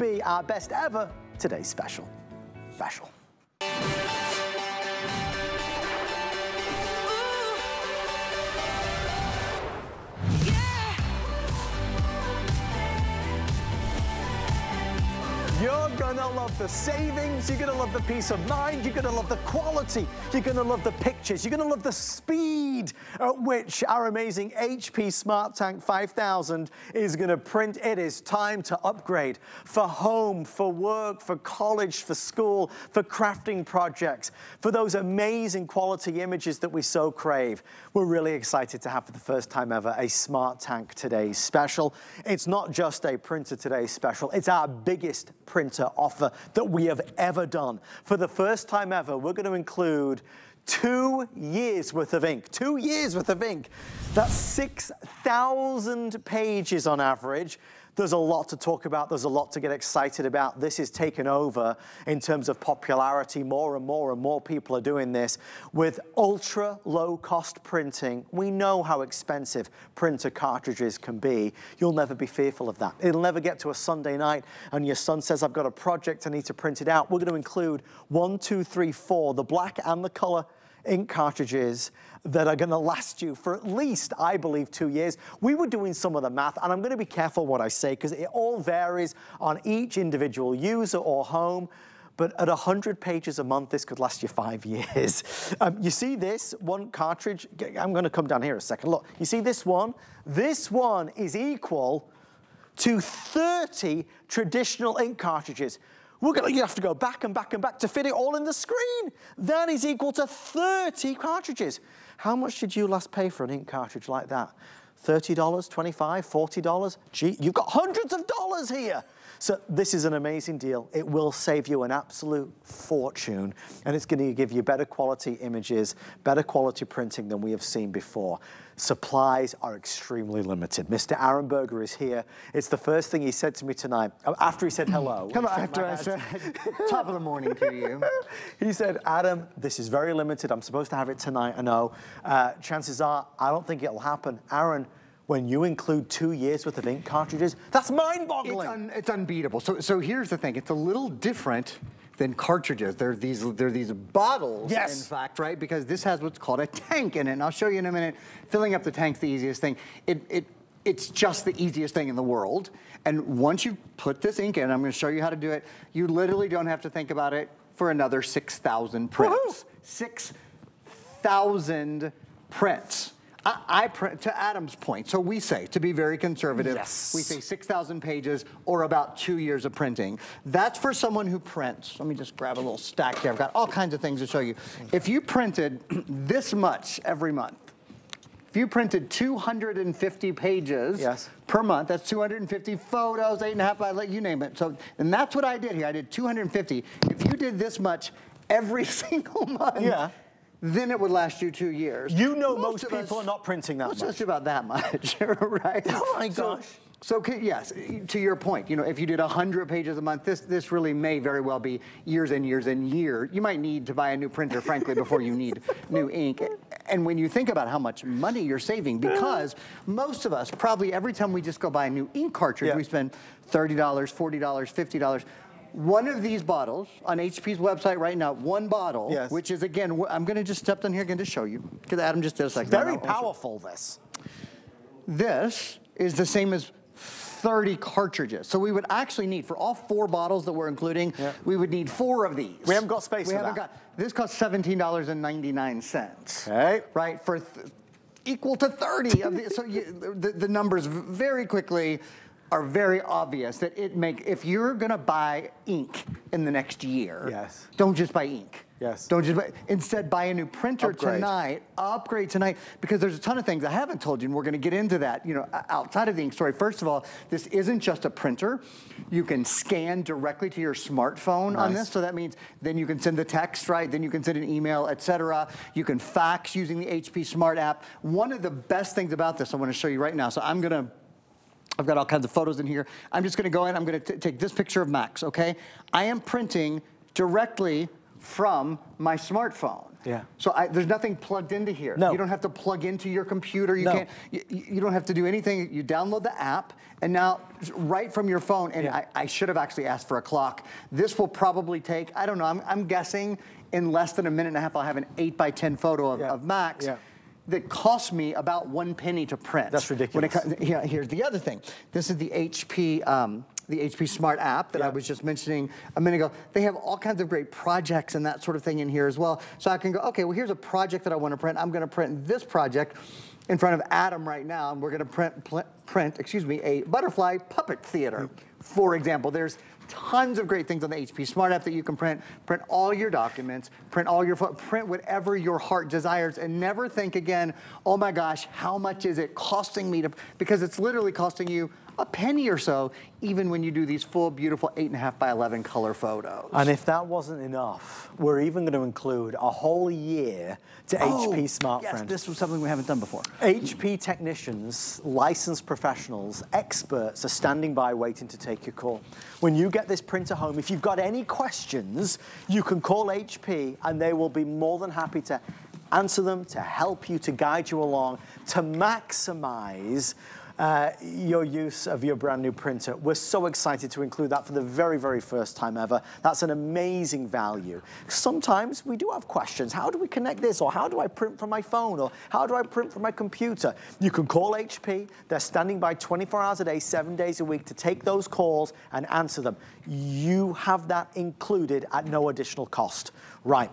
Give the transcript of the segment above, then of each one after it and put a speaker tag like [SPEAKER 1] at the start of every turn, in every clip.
[SPEAKER 1] be our best ever today's special. Special. You're gonna love the savings, you're gonna love the peace of mind, you're gonna love the quality, you're gonna love the pictures, you're gonna love the speed at which our amazing HP Smart Tank 5000 is gonna print. It is time to upgrade for home, for work, for college, for school, for crafting projects, for those amazing quality images that we so crave. We're really excited to have for the first time ever a Smart Tank Today special. It's not just a printer today special, it's our biggest printer offer that we have ever done. For the first time ever, we're going to include two years worth of ink. Two years worth of ink. That's 6,000 pages on average. There's a lot to talk about. There's a lot to get excited about. This is taken over in terms of popularity. More and more and more people are doing this with ultra low cost printing. We know how expensive printer cartridges can be. You'll never be fearful of that. It'll never get to a Sunday night and your son says, I've got a project, I need to print it out. We're going to include one, two, three, four, the black and the color ink cartridges that are gonna last you for at least, I believe, two years. We were doing some of the math, and I'm gonna be careful what I say because it all varies on each individual user or home but at 100 pages a month, this could last you five years. Um, you see this one cartridge? I'm gonna come down here a second. Look, you see this one? This one is equal to 30 traditional ink cartridges. We're gonna, you have to go back and back and back to fit it all in the screen. That is equal to 30 cartridges. How much did you last pay for an ink cartridge like that? $30, $25, $40? Gee, you've got hundreds of dollars here. So this is an amazing deal. It will save you an absolute fortune and it's gonna give you better quality images, better quality printing than we have seen before. Supplies are extremely limited. Mr. Arenberger is here. It's the first thing he said to me tonight, uh, after he said hello.
[SPEAKER 2] Come on, after I said, top of the morning to you.
[SPEAKER 1] he said, Adam, this is very limited. I'm supposed to have it tonight, I know. Uh, chances are, I don't think it'll happen. Aaron, when you include two years worth of ink cartridges, that's mind-boggling.
[SPEAKER 2] It's, un it's, unbeatable. So, so here's the thing. It's a little different than cartridges. They're these, they're these bottles, yes. in fact, right? Because this has what's called a tank in it. And I'll show you in a minute. Filling up the tank's the easiest thing. It, it, it's just the easiest thing in the world. And once you put this ink in, I'm gonna show you how to do it, you literally don't have to think about it for another 6,000 prints. 6,000 prints. I, I to Adam's point, so we say, to be very conservative, yes. we say 6,000 pages or about two years of printing. That's for someone who prints. Let me just grab a little stack here. I've got all kinds of things to show you. If you printed this much every month, if you printed 250 pages yes. per month, that's 250 photos, eight and a half by, let you name it. So, and that's what I did here. I did 250. If you did this much every single month, yeah then it would last you two years.
[SPEAKER 1] You know most, most people us, are not printing that
[SPEAKER 2] much.
[SPEAKER 1] Just
[SPEAKER 2] about that much, right?
[SPEAKER 1] Oh my gosh.
[SPEAKER 2] So, so, yes, to your point, you know, if you did 100 pages a month, this this really may very well be years and years and years. You might need to buy a new printer, frankly, before you need new ink. And when you think about how much money you're saving, because most of us, probably every time we just go buy a new ink cartridge, yeah. we spend $30, $40, $50 one of these bottles on HP's website right now, one bottle, yes. which is again, I'm gonna just step down here again to show you, because Adam just did a second.
[SPEAKER 1] Very powerful, this.
[SPEAKER 2] This is the same as 30 cartridges. So we would actually need, for all four bottles that we're including, yeah. we would need four of these.
[SPEAKER 1] We haven't got space
[SPEAKER 2] we
[SPEAKER 1] for
[SPEAKER 2] haven't
[SPEAKER 1] that.
[SPEAKER 2] Got, this costs $17.99.
[SPEAKER 1] Okay.
[SPEAKER 2] Right, for equal to 30 of these. so you, the, the numbers very quickly are very obvious that it make if you're gonna buy ink in the next year,
[SPEAKER 1] yes.
[SPEAKER 2] don't just buy ink.
[SPEAKER 1] Yes.
[SPEAKER 2] Don't just buy, instead buy a new printer upgrade. tonight, upgrade tonight, because there's a ton of things I haven't told you, and we're gonna get into that, you know, outside of the ink story. First of all, this isn't just a printer. You can scan directly to your smartphone nice. on this, so that means then you can send the text, right? Then you can send an email, etc. You can fax using the HP Smart app. One of the best things about this I wanna show you right now, so I'm gonna I've got all kinds of photos in here. I'm just gonna go in, I'm gonna take this picture of Max, okay? I am printing directly from my smartphone.
[SPEAKER 1] Yeah.
[SPEAKER 2] So I, there's nothing plugged into here.
[SPEAKER 1] No.
[SPEAKER 2] You don't have to plug into your computer. You
[SPEAKER 1] No.
[SPEAKER 2] can't. You, you don't have to do anything. You download the app, and now right from your phone. And
[SPEAKER 1] Yeah.
[SPEAKER 2] I, I should have actually asked for a clock. This will probably take. I don't know. I'm, I'm guessing in less than a minute and a half, I'll have an eight by ten photo of,
[SPEAKER 1] Yeah.
[SPEAKER 2] of Max.
[SPEAKER 1] Yeah.
[SPEAKER 2] That cost me about one penny to print.
[SPEAKER 1] That's
[SPEAKER 2] it
[SPEAKER 1] ridiculous.
[SPEAKER 2] here, here's the other thing. This is the HP, um, the HP Smart app that I was just mentioning a minute ago. They have all kinds of great projects and that sort of thing in here as well. So I can go, okay, well here's a project that I want to print. I'm going to print this project in front of Adam right now, and we're going to print, print, excuse me, a butterfly puppet theater. For example, there's tons of great things on the HP Smart app that you can print. Print all your documents, print all your, print whatever your heart desires, and never think again, oh my gosh, how much is it costing me to, because it's literally costing you a penny or so, even when you do these full, beautiful eight and a half by 11 color photos.
[SPEAKER 1] And if that wasn't enough, we're even going to include a whole year to HP Smart
[SPEAKER 2] Oh, yes,
[SPEAKER 1] Friend.
[SPEAKER 2] this was something we haven't done before.
[SPEAKER 1] HP technicians, licensed professionals, experts are standing by waiting to take your call. When you get this printer home, if you've got any questions, you can call HP and they will be more than happy to answer them, to help you, to guide you along, to maximize uh, your use of your brand new printer. We're so excited to include that for the very, very first time ever. That's an amazing value. Sometimes we do have questions. How do we connect this? Or how do I print from my phone? Or how do I print from my computer? You can call HP. They're standing by 24 hours a day, seven days a week to take those calls and answer them. You have that included at no additional cost. Right.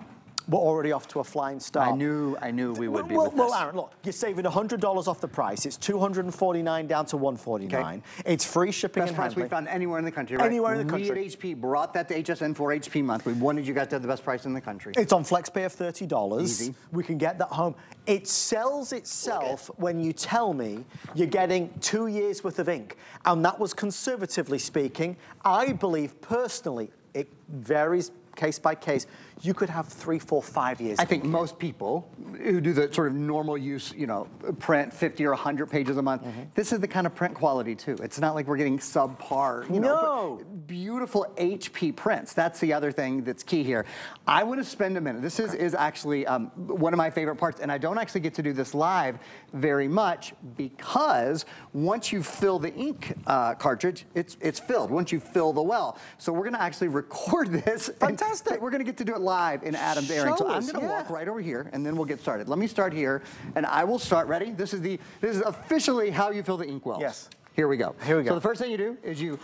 [SPEAKER 1] We're already off to a flying start.
[SPEAKER 2] I knew, I knew we would be
[SPEAKER 1] well,
[SPEAKER 2] with
[SPEAKER 1] well,
[SPEAKER 2] this.
[SPEAKER 1] Aaron, look, you're saving $100 off the price. It's 249 down to $149. It's free shipping
[SPEAKER 2] Best
[SPEAKER 1] and
[SPEAKER 2] price we
[SPEAKER 1] handling.
[SPEAKER 2] found anywhere in the country, right?
[SPEAKER 1] Anywhere in the
[SPEAKER 2] We
[SPEAKER 1] country.
[SPEAKER 2] at HP brought that to HSN for HP month. We wanted you guys to have the best price in the country.
[SPEAKER 1] It's on FlexPay of $30.
[SPEAKER 2] Easy.
[SPEAKER 1] We can get that home. It sells itself when you tell me you're getting two years worth of ink. And that was conservatively speaking. I believe personally, it varies case by case. You could have three, four, five years.
[SPEAKER 2] I think most people who do the sort of normal use, you know, print 50 or 100 pages a month,
[SPEAKER 1] Mm-hmm.
[SPEAKER 2] this is the kind of print quality too. It's not like we're getting subpar, you.
[SPEAKER 1] No.
[SPEAKER 2] but Beautiful HP prints. That's the other thing that's key here. I want to spend a minute. This is, is actually um, one of my favorite parts, and I don't actually get to do this live very much because once you fill the ink uh, cartridge, it's, it's filled. Once you fill the well. So we're going to actually record this. and
[SPEAKER 1] Fantastic.
[SPEAKER 2] we're going to get to do it live in Adam's airing. So I'm going to walk right over here, and then we'll get started. Let me start here, and I will start. Ready? This is the this is officially how you fill the ink wells.
[SPEAKER 1] Yes.
[SPEAKER 2] Here we go.
[SPEAKER 1] Here we go.
[SPEAKER 2] So the first thing you do is you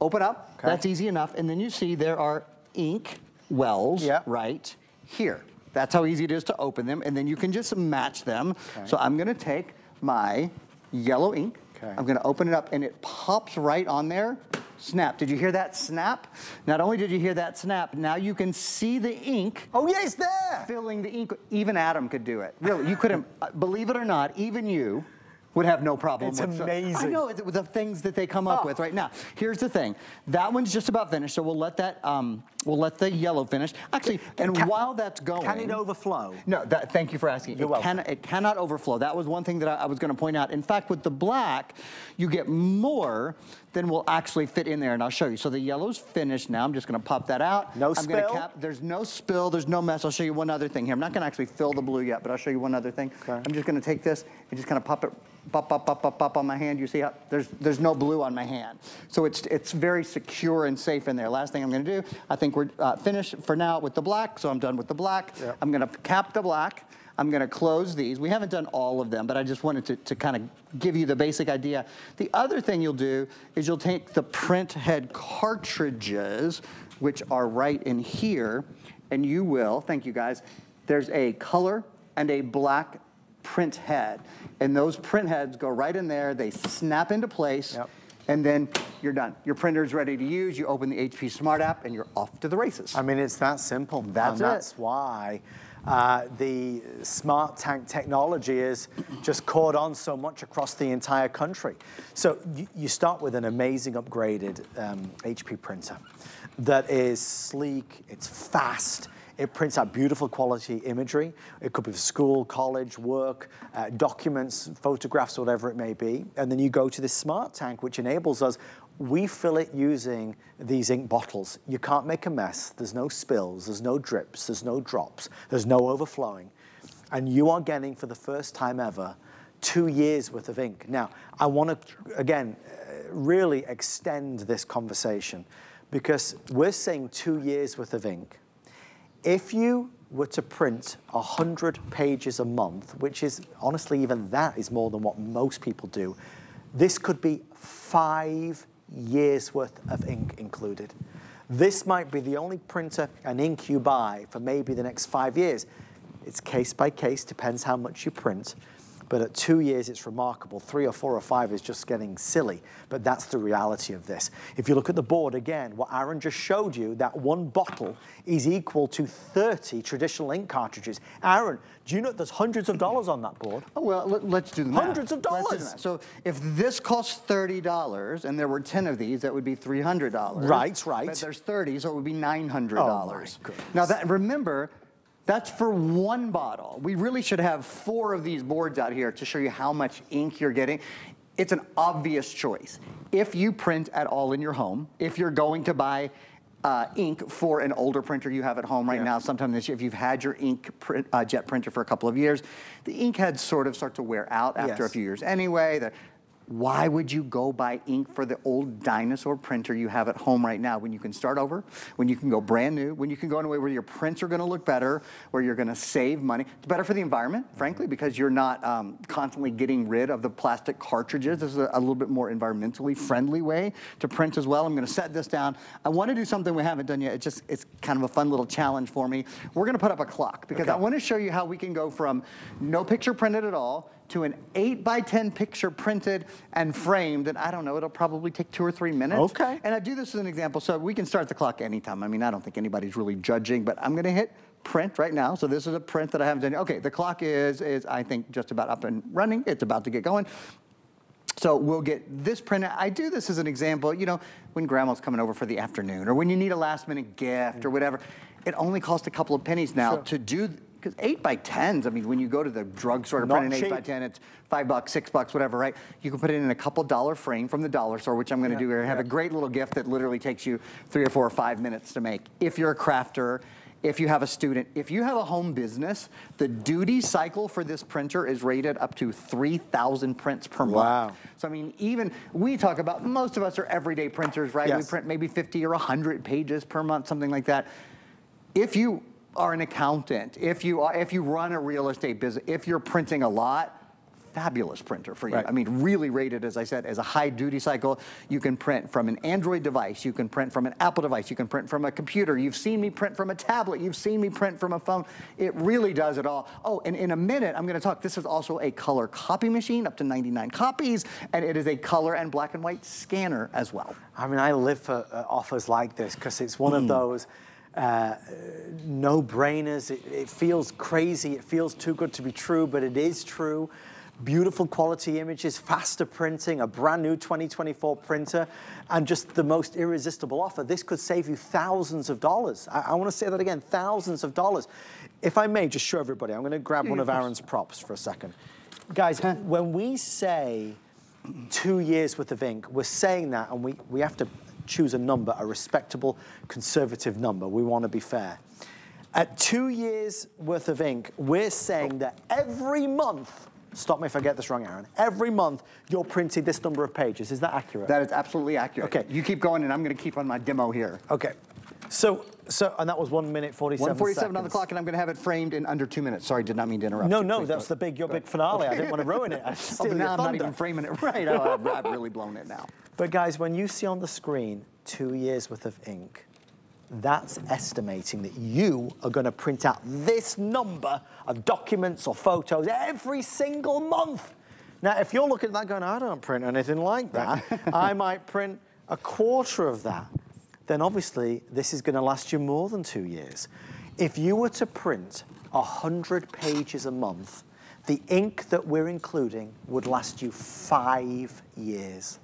[SPEAKER 2] open up.
[SPEAKER 1] Okay.
[SPEAKER 2] That's easy enough, and then you see there are ink wells
[SPEAKER 1] Yeah.
[SPEAKER 2] right here. That's how easy it is to open them, and then you can just match them.
[SPEAKER 1] Okay.
[SPEAKER 2] So I'm going to take my yellow ink.
[SPEAKER 1] Okay.
[SPEAKER 2] I'm going to open it up, and it pops right on there. Snap. Did you hear that snap? Not only did you hear that snap, now you can see the ink
[SPEAKER 1] oh, yeah, it's there.
[SPEAKER 2] filling the ink. Even Adam could do it. Really, you couldn't. uh, believe it or not, even you would have no problem. With it.
[SPEAKER 1] It's
[SPEAKER 2] with I
[SPEAKER 1] amazing.
[SPEAKER 2] know it's the things that they come up
[SPEAKER 1] Oh.
[SPEAKER 2] with right now. Here's the thing. That one's just about finished, so we'll let that. Um, we'll let the yellow finish. Actually, and
[SPEAKER 1] Can-
[SPEAKER 2] while that's going,
[SPEAKER 1] Can it overflow?
[SPEAKER 2] no, that, thank you for asking.
[SPEAKER 1] You're
[SPEAKER 2] it,
[SPEAKER 1] welcome.
[SPEAKER 2] Can, it cannot overflow. That was one thing that I, I was going to point out. In fact, with the black, you get more than will actually fit in there, and I'll show you. So the yellow's finished now. I'm just going to pop that out.
[SPEAKER 1] No
[SPEAKER 2] I'm
[SPEAKER 1] spill?
[SPEAKER 2] cap. There's no spill. There's no mess. I'll show you one other thing here. I'm not going to actually fill the blue yet, but I'll show you one other thing.
[SPEAKER 1] Okay.
[SPEAKER 2] I'm just going to take this and just kind of pop it, pop, pop, pop, pop, pop on my hand. You see how there's there's no blue on my hand, so it's it's very secure and safe in there. Last thing I'm going to do, I think we're uh, finished for now with the black, so I'm done with the black.
[SPEAKER 1] Yep.
[SPEAKER 2] I'm going to cap the black. I'm going to close these. We haven't done all of them, but I just wanted to, to kind of give you the basic idea. The other thing you'll do is you'll take the print head cartridges, which are right in here, and you will, thank you guys, there's a color and a black print head. And those print heads go right in there, they snap into place,
[SPEAKER 1] Yep.
[SPEAKER 2] and then you're done. Your printer's ready to use, you open the HP Smart app, and you're off to the races.
[SPEAKER 1] I mean, it's that simple.
[SPEAKER 2] That's
[SPEAKER 1] and
[SPEAKER 2] it.
[SPEAKER 1] that's why uh, the smart tank technology is just caught on so much across the entire country. So you, you start with an amazing upgraded um, HP printer that is sleek, it's fast, it prints out beautiful quality imagery. It could be for school, college, work, uh, documents, photographs, whatever it may be. And then you go to this smart tank, which enables us we fill it using these ink bottles. You can't make a mess. There's no spills, there's no drips, there's no drops, there's no overflowing. And you are getting, for the first time ever, two years worth of ink. Now, I want to, again, uh, really extend this conversation because we're saying two years worth of ink. If you were to print 100 pages a month, which is honestly, even that is more than what most people do, this could be five years worth of ink included. This might be the only printer and ink you buy for maybe the next five years. It's case by case, depends how much you print. But at two years, it's remarkable. Three or four or five is just getting silly. But that's the reality of this. If you look at the board again, what Aaron just showed you, that one bottle is equal to 30 traditional ink cartridges. Aaron, do you know there's hundreds of dollars on that board?
[SPEAKER 2] Oh, well, let, us do the math.
[SPEAKER 1] Hundreds of dollars.
[SPEAKER 2] So if this costs $30 and there were 10 of these, that would be $300.
[SPEAKER 1] Right, right.
[SPEAKER 2] But there's 30, so it would be $900.
[SPEAKER 1] Oh,
[SPEAKER 2] now, that remember, that's for one bottle. We really should have four of these boards out here to show you how much ink you're getting. It's an obvious choice. If you print at all in your home, if you're going to buy uh, ink for an older printer you have at home right yeah. now, sometime this year, if you've had your ink print, uh, jet printer for a couple of years, the ink heads sort of start to wear out after yes. a few years anyway. The, why would you go buy ink for the old dinosaur printer you have at home right now when you can start over, when you can go brand new, when you can go in a way where your prints are gonna look better, where you're gonna save money. It's better for the environment, frankly, because you're not um, constantly getting rid of the plastic cartridges. This is a, a, little bit more environmentally friendly way to print as well. I'm gonna set this down. I wanna do something we haven't done yet. It's just, it's kind of a fun little challenge for me. We're gonna put up a clock because okay. I wanna show you how we can go from no picture printed at all to an 8 by 10 picture printed and framed, and I don't know, it'll probably take two or three minutes.
[SPEAKER 1] Okay.
[SPEAKER 2] And I do this as an example, so we can start the clock anytime. I mean, I don't think anybody's really judging, but I'm gonna hit print right now. So this is a print that I haven't done. Okay, the clock is, is I think, just about up and running. It's about to get going. So we'll get this printed. I do this as an example, you know, when grandma's coming over for the afternoon or when you need a last minute gift or mm. whatever. It only costs a couple of pennies now sure. to do because eight by tens, I mean, when you go to the drugstore to print an eight by 10, it's five bucks, six bucks, whatever, right? You can put it in a couple dollar frame from the dollar store, which I'm gonna yeah, do here. I have yeah. a great little gift that literally takes you three or four or five minutes to make. If you're a crafter, if you have a student, if you have a home business, the duty cycle for this printer is rated up to 3,000 prints per month.
[SPEAKER 1] Wow.
[SPEAKER 2] So I mean, even we talk about, most of us are everyday printers, right? Yes. We print maybe 50 or 100 pages per month, something like that. If you are an accountant, if you, are, if you run a real estate business, if you're printing a lot, fabulous printer for you. Right. I mean, really rated, as I said, as a high duty cycle. You can print from an Android device. You can print from an Apple device. You can print from a computer. You've seen me print from a tablet. You've seen me print from a phone. It really does it all. Oh, and in a minute, I'm going to talk. This is also a color copy machine, up to 99 copies, and it is a color and black and white scanner as well.
[SPEAKER 1] I mean, I live for uh, offers like this because it's one mm. of those uh, no-brainers. It, it, feels crazy. It feels too good to be true, but it is true. Beautiful quality images, faster printing, a brand new 2024 printer, and just the most irresistible offer. This could save you thousands of dollars. I, I want to say that again, thousands of dollars. If I may, just show everybody. I'm going to grab one of Aaron's props for a second. Guys, when we say two years worth of ink, we're saying that, and we, we have to choose a number, a respectable, conservative number. We want to be fair. At two years worth of ink, we're saying that every month, stop me if I get this wrong, Aaron, every month you're printing this number of pages. Is that accurate?
[SPEAKER 2] That is absolutely accurate.
[SPEAKER 1] Okay.
[SPEAKER 2] You keep going and I'm going to keep on my demo here.
[SPEAKER 1] Okay. So, so, and that was one minute, 47
[SPEAKER 2] 147
[SPEAKER 1] seconds.
[SPEAKER 2] on the clock, and I'm going to have it framed in under two minutes. Sorry, did not mean to interrupt
[SPEAKER 1] No,
[SPEAKER 2] you.
[SPEAKER 1] no, that's the big, your big finale. I didn't want to ruin it. I
[SPEAKER 2] oh, now I'm not even framing it right. Oh, I've, I've really blown it now.
[SPEAKER 1] But guys, when you see on the screen two years worth of ink, that's estimating that you are going to print out this number of documents or photos every single month. Now, if you're looking at that going, I don't print anything like that, I might print a quarter of that, then obviously this is going to last you more than two years. If you were to print 100 pages a month, the ink that we're including would last you five years.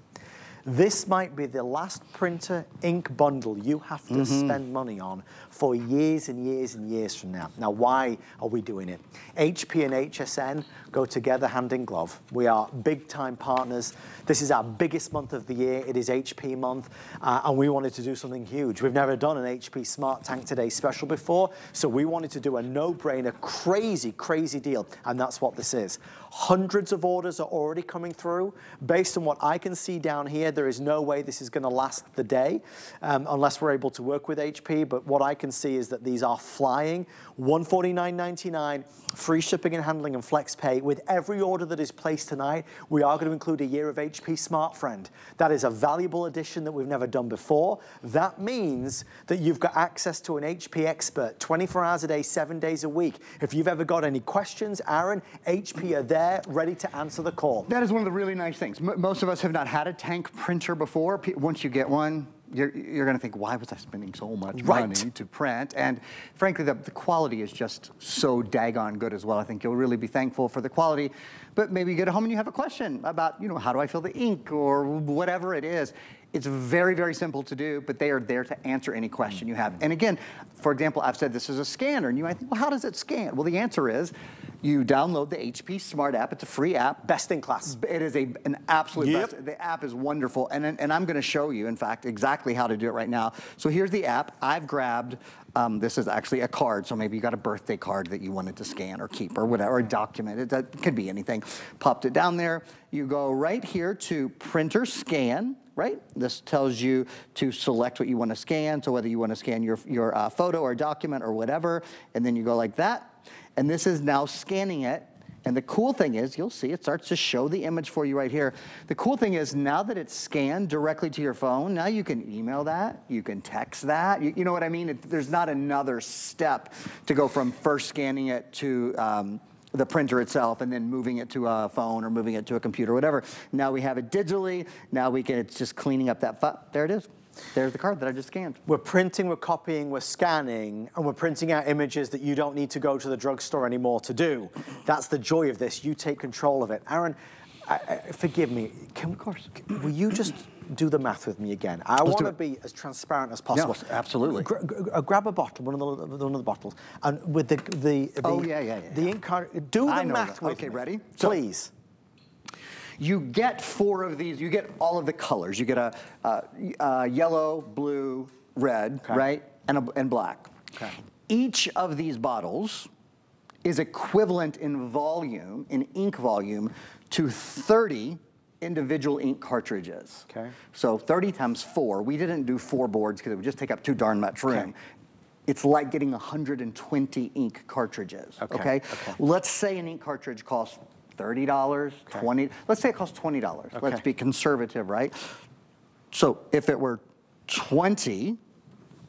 [SPEAKER 1] This might be the last printer ink bundle you have to mm -hmm. spend money on for years and years and years from now. Now, why are we doing it? HP and HSN go together hand in glove. We are big time partners. This is our biggest month of the year. It is HP month, uh, and we wanted to do something huge. We've never done an HP Smart Tank Today special before, so we wanted to do a no-brainer, crazy, crazy deal, and that's what this is. Hundreds of orders are already coming through. Based on what I can see down here, there is no way this is gonna last the day, um, unless we're able to work with HP, but what I can see is that these are flying. $149.99, free shipping and handling and flex pay. With every order that is placed tonight, we are gonna include a year of HP Smart Friend. That is a valuable addition that we've never done before. That means that you've got access to an HP expert 24 hours a day, seven days a week. If you've ever got any questions, Aaron, HP are there ready to answer the call.
[SPEAKER 2] That is one of the really nice things. M most of us have not had a tank printer before. P once you get one, you're, you're going to think, why was I spending so much right. money to print? And frankly, the, the quality is just so daggone good as well. I think you'll really be thankful for the quality. But maybe you get home and you have a question about, you know, how do I fill the ink or whatever it is. It's very, very simple to do, but they are there to answer any question you have. And again, for example, I've said this is a scanner, and you might think, well, how does it scan? Well, the answer is you download the HP Smart app. It's a free app.
[SPEAKER 1] Best in class.
[SPEAKER 2] It is a, an absolute yep. best. The app is wonderful, and, and I'm gonna show you, in fact, exactly how to do it right now. So here's the app. I've grabbed um, this is actually a card, so maybe you got a birthday card that you wanted to scan or keep or whatever, or a document. It, it could be anything. Popped it down there. You go right here to printer scan right? This tells you to select what you want to scan, so whether you want to scan your, your uh, photo or document or whatever, and then you go like that, and this is now scanning it, and the cool thing is, you'll see it starts to show the image for you right here. The cool thing is now that it's scanned directly to your phone, now you can email that, you can text that. You, you know what I mean? It, there's not another step to go from first scanning it to um, the printer itself and then moving it to a phone or moving it to a computer, whatever. Now we have it digitally. Now we can, it's just cleaning up that, there it is. There's the card that I just scanned.
[SPEAKER 1] We're printing, we're copying, we're scanning, and we're printing out images that you don't need to go to the drugstore anymore to do. That's the joy of this. You take control of it. Aaron, I, I, forgive me. Can, of course. Will you just do the math with me again. I want to be as transparent as possible.
[SPEAKER 2] Yes, absolutely.
[SPEAKER 1] Gra uh, grab a bottle, one of the one of the bottles, and with the the, the
[SPEAKER 2] oh yeah yeah, yeah.
[SPEAKER 1] the ink. Do the math
[SPEAKER 2] that.
[SPEAKER 1] with
[SPEAKER 2] okay,
[SPEAKER 1] me.
[SPEAKER 2] ready?
[SPEAKER 1] Please.
[SPEAKER 2] you get four of these. You get all of the colors. You get a, a, a yellow, blue, red, okay. right, and a, and black. Okay. Each of these bottles is equivalent in volume, in ink volume, to 30 individual ink cartridges.
[SPEAKER 1] Okay.
[SPEAKER 2] So 30 times four, we didn't do four boards because it would just take up too darn much room. Okay. It's like getting 120 ink cartridges, okay. okay? okay. Let's say an ink cartridge costs $30, okay. 20, let's say it costs $20. Okay. Let's be conservative, right? So if it were 20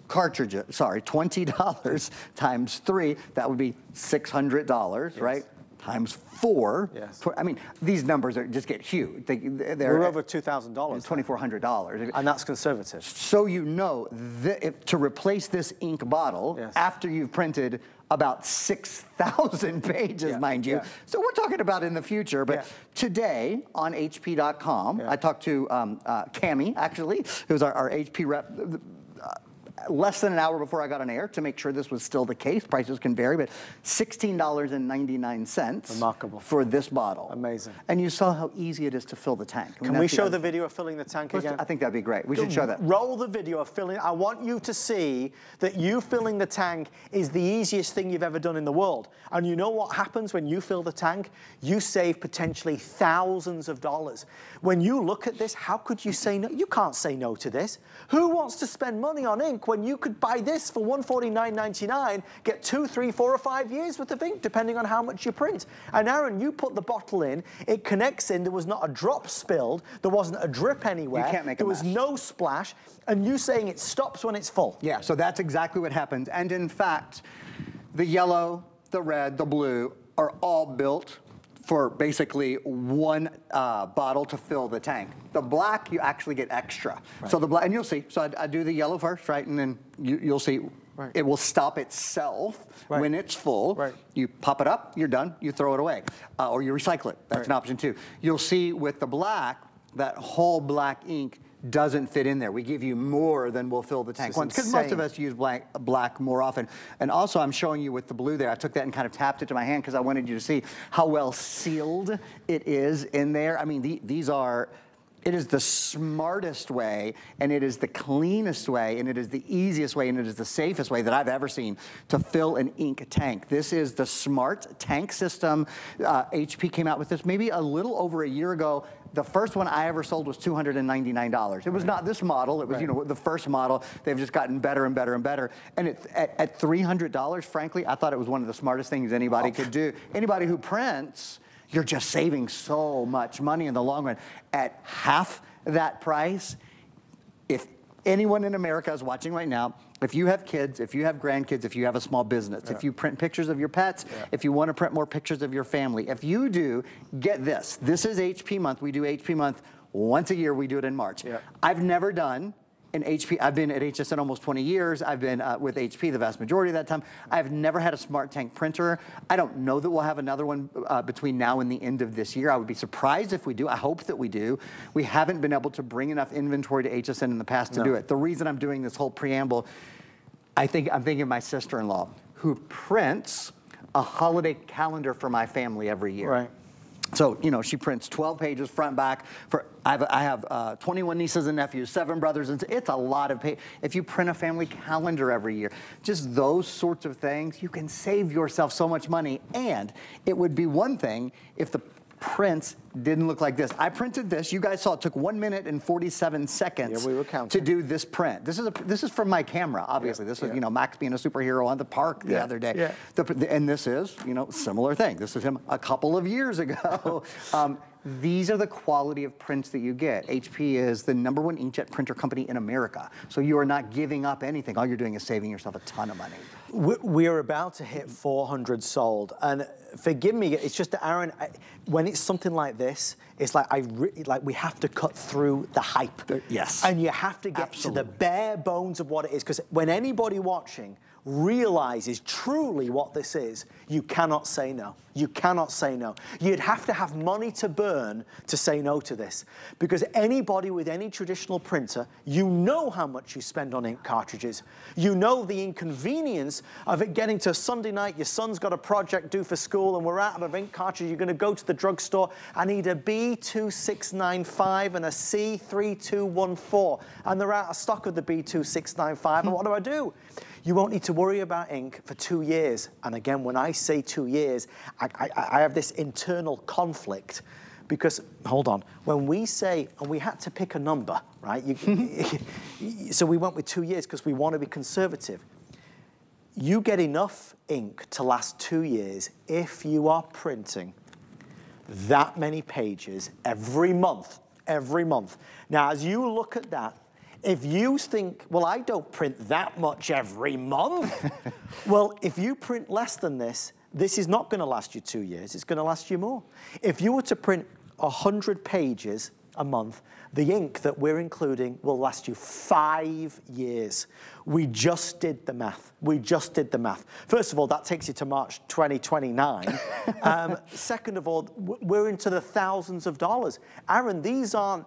[SPEAKER 2] cartridges, sorry, $20 times three, that would be $600, yes. right? Times four.
[SPEAKER 1] Yes.
[SPEAKER 2] I mean, these numbers are, just get huge. They,
[SPEAKER 1] they're We're over $2,000.
[SPEAKER 2] $2,400.
[SPEAKER 1] And that's conservative.
[SPEAKER 2] So you know that if, to replace this ink bottle yes. after you've printed about 6,000 pages, yeah. mind you. Yeah. So we're talking about in the future, but yeah. today on HP.com, I talked to um, uh, Cami, actually, who's our, our HP rep, less than an hour before I got on air to make sure this was still the case. Prices can vary, but $16.99
[SPEAKER 1] Remarkable.
[SPEAKER 2] for this bottle.
[SPEAKER 1] Amazing.
[SPEAKER 2] And you saw how easy it is to fill the tank.
[SPEAKER 1] I mean, can we show the, the video of filling the tank again?
[SPEAKER 2] I think that'd be great. We should show that.
[SPEAKER 1] Roll the video of filling. I want you to see that you filling the tank is the easiest thing you've ever done in the world. And you know what happens when you fill the tank? You save potentially thousands of dollars. When you look at this, how could you say no? You can't say no to this. Who wants to spend money on ink when you could buy this for $149.99, get two, three, four, or five years worth of ink, depending on how much you print. And Aaron, you put the bottle in, it connects in, there was not a drop spilled, there wasn't a drip anywhere.
[SPEAKER 2] You can't make a
[SPEAKER 1] There
[SPEAKER 2] was
[SPEAKER 1] no splash, and you saying it stops when it's full.
[SPEAKER 2] Yeah, so that's exactly what happens. And in fact, the yellow, the red, the blue are all built for basically one uh, bottle to fill the tank. The black, you actually get extra. Right. So the black, and you'll see, so I, I, do the yellow first, right? And then you, will see right. it will stop itself right. when it's full.
[SPEAKER 1] Right.
[SPEAKER 2] You pop it up, you're done, you throw it away. Uh, or you recycle it, that's an option too. You'll see with the black, that whole black ink doesn't fit in there. We give you more than will fill the tank once because most of us use black, black more often. And also I'm showing you with the blue there, I took that and kind of tapped it to my hand because I wanted you to see how well sealed it is in there. I mean, the, these are, it is the smartest way, and it is the cleanest way, and it is the easiest way, and it is the safest way that I've ever seen to fill an ink tank. This is the smart tank system. Uh, HP came out with this maybe a little over a year ago. The first one I ever sold was $299. It was not this model. It was, right. you know, the first model. They've just gotten better and better and better. And it, at, at $300, frankly, I thought it was one of the smartest things anybody oh. could do. Anybody who prints, you're just saving so much money in the long run. At half that price, if anyone in America is watching right now, if you have kids, if you have grandkids, if you have a small business, yeah. if you print pictures of your pets, yeah. if you want to print more pictures of your family, if you do, get this. This is HP month. We do HP month once a year. We do it in March. Yeah. I've never done in HP, I've been at HSN almost 20 years. I've been uh, with HP the vast majority of that time. I've never had a Smart Tank printer. I don't know that we'll have another one uh, between now and the end of this year. I would be surprised if we do. I hope that we do. We haven't been able to bring enough inventory to HSN in the past to no. do it. The reason I'm doing this whole preamble, I think I'm thinking of my sister-in-law who prints a holiday calendar for my family every year.
[SPEAKER 1] Right.
[SPEAKER 2] So, you know, she prints 12 pages front back for, I have, I have uh, 21 nieces and nephews, seven brothers, and it's a lot of pages. If you print a family calendar every year, just those sorts of things, you can save yourself so much money. And it would be one thing if the prints didn't look like this. I printed this. You guys saw it took one minute and 47 seconds
[SPEAKER 1] yeah, we
[SPEAKER 2] to do this print. This is a, this is from my camera, obviously. Yeah, this was, yeah. you know, Max being a superhero on the park the other day. The, and this is, you know, similar thing. This is him a couple of years ago. um, these are the quality of prints that you get. HP is the number one inkjet printer company in America. So you are not giving up anything. All you're doing is saving yourself a ton of money.
[SPEAKER 1] We're about to hit 400 sold. And forgive me, it's just that Aaron, when it's something like this, it's like I like we have to cut through the hype.
[SPEAKER 2] Yes.
[SPEAKER 1] And you have to get Absolutely. to the bare bones of what it is. Because when anybody watching realizes truly what this is, you cannot say no. You cannot say no. You'd have to have money to burn to say no to this. Because anybody with any traditional printer, you know how much you spend on ink cartridges. You know the inconvenience of it getting to Sunday night, your son's got a project due for school and we're out of ink cartridge. You're gonna go to the drugstore, I need a B2695 and a C3214. And they're out of stock of the B2695. and what do I do? You won't need to worry about ink for two years. And again, when I say two years, I, I, I have this internal conflict because, hold on, when we say, and we had to pick a number, right? You, so we went with two years because we want to be conservative. You get enough ink to last two years if you are printing that many pages every month, every month. Now, as you look at that, if you think, well, I don't print that much every month. well, if you print less than this, this is not going to last you two years. It's going to last you more. If you were to print 100 pages a month, the ink that we're including will last you five years. We just did the math. We just did the math. First of all, that takes you to March 2029. um, second of all, we're into the thousands of dollars. Aaron, these aren't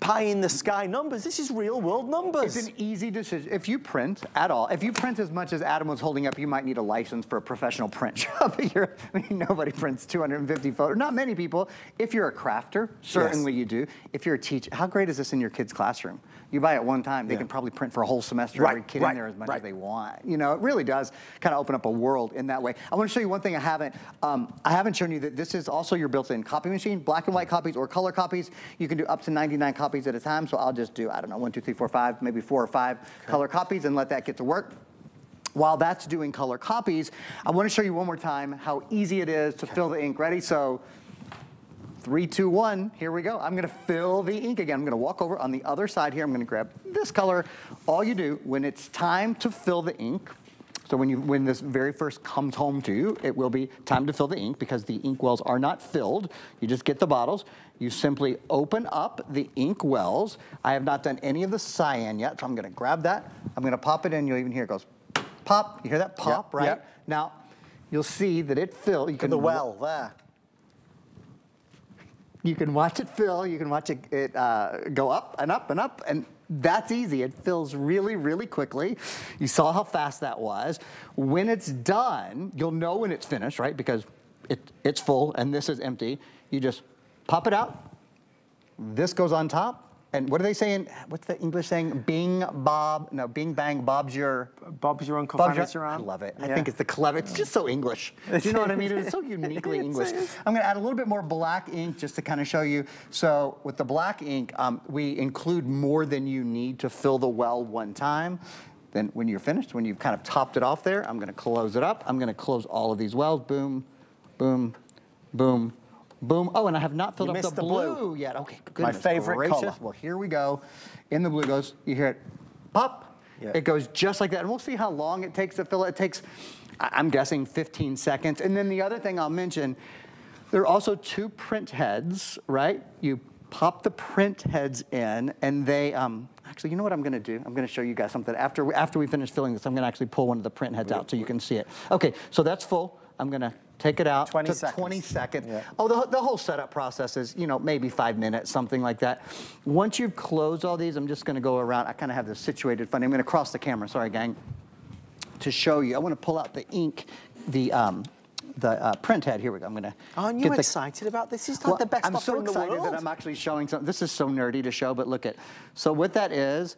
[SPEAKER 1] pie in the sky numbers. This is real world numbers.
[SPEAKER 2] It's an easy decision. If you print at all, if you print as much as Adam was holding up, you might need a license for a professional print shop. I mean, nobody prints 250 photos. Not many people. If you're a crafter, certainly yes. you do. If you're a teacher, how great is this in your kid's classroom? You buy it one time, they yeah. can probably print for a whole semester, right, every kid right, in there as much right. as they want. You know, it really does kind of open up a world in that way. I want to show you one thing I haven't, um, I haven't shown you that this is also your built-in copy machine, black and white copies or color copies. You can do up to 99 copies at a time, so I'll just do, I don't know, one, two, three, four, five, maybe four or five okay. color copies and let that get to work. While that's doing color copies, I want to show you one more time how easy it is to okay. fill the ink. Ready? So Three, two, one, here we go. I'm gonna fill the ink again. I'm gonna walk over on the other side here. I'm gonna grab this color. All you do when it's time to fill the ink, so when, you, when this very first comes home to you, it will be time to fill the ink because the ink wells are not filled. You just get the bottles. You simply open up the ink wells. I have not done any of the cyan yet, so I'm gonna grab that. I'm gonna pop it in. You'll even hear it goes pop. You hear that pop, yep, right? Yep. Now, you'll see that it fills. You
[SPEAKER 1] can the well there.
[SPEAKER 2] You can watch it fill. You can watch it, it uh, go up and up and up. And that's easy. It fills really, really quickly. You saw how fast that was. When it's done, you'll know when it's finished, right? Because it, it's full and this is empty. You just pop it out. This goes on top. And what are they saying? What's the English saying? Bing, Bob, no, Bing, Bang, Bob's your...
[SPEAKER 1] Bob's your uncle,
[SPEAKER 2] Bob's
[SPEAKER 1] your,
[SPEAKER 2] I love it. Yeah. I think it's the clever, it's just so English. Do you know what I mean? It's so uniquely English. I'm gonna add a little bit more black ink just to kind of show you. So with the black ink, um, we include more than you need to fill the well one time. Then when you're finished, when you've kind of topped it off there, I'm gonna close it up. I'm gonna close all of these wells, boom, boom, boom, Boom. Oh, and I have not filled
[SPEAKER 1] you
[SPEAKER 2] up the,
[SPEAKER 1] the
[SPEAKER 2] blue.
[SPEAKER 1] blue.
[SPEAKER 2] yet. Okay,
[SPEAKER 1] good. My favorite
[SPEAKER 2] gracious.
[SPEAKER 1] color.
[SPEAKER 2] Well, here we go. In the blue goes, you hear it pop. Yeah. It goes just like that. And we'll see how long it takes to fill it. It takes, I'm guessing 15 seconds. And then the other thing I'll mention, there are also two print heads, right? You pop the print heads in and they, um, actually, you know what I'm gonna do? I'm gonna show you guys something. After, after we finish filling this, I'm gonna actually pull one of the print heads out so you can see it. Okay, so that's full. I'm gonna take it out.
[SPEAKER 1] 20 seconds.
[SPEAKER 2] 20 seconds. Yeah. Oh, the, the whole setup process is, you know, maybe five minutes, something like that. Once you've closed all these, I'm just gonna go around. I kind of have this situated funny. I'm gonna cross the camera, sorry, gang, to show you. I wanna pull out the ink, the, um, the uh, print head. Here we go. I'm gonna.
[SPEAKER 1] Aren't you excited about this? This is like well, the best
[SPEAKER 2] I'm so excited that I'm actually showing something. This is so nerdy to show, but look at. So what that is,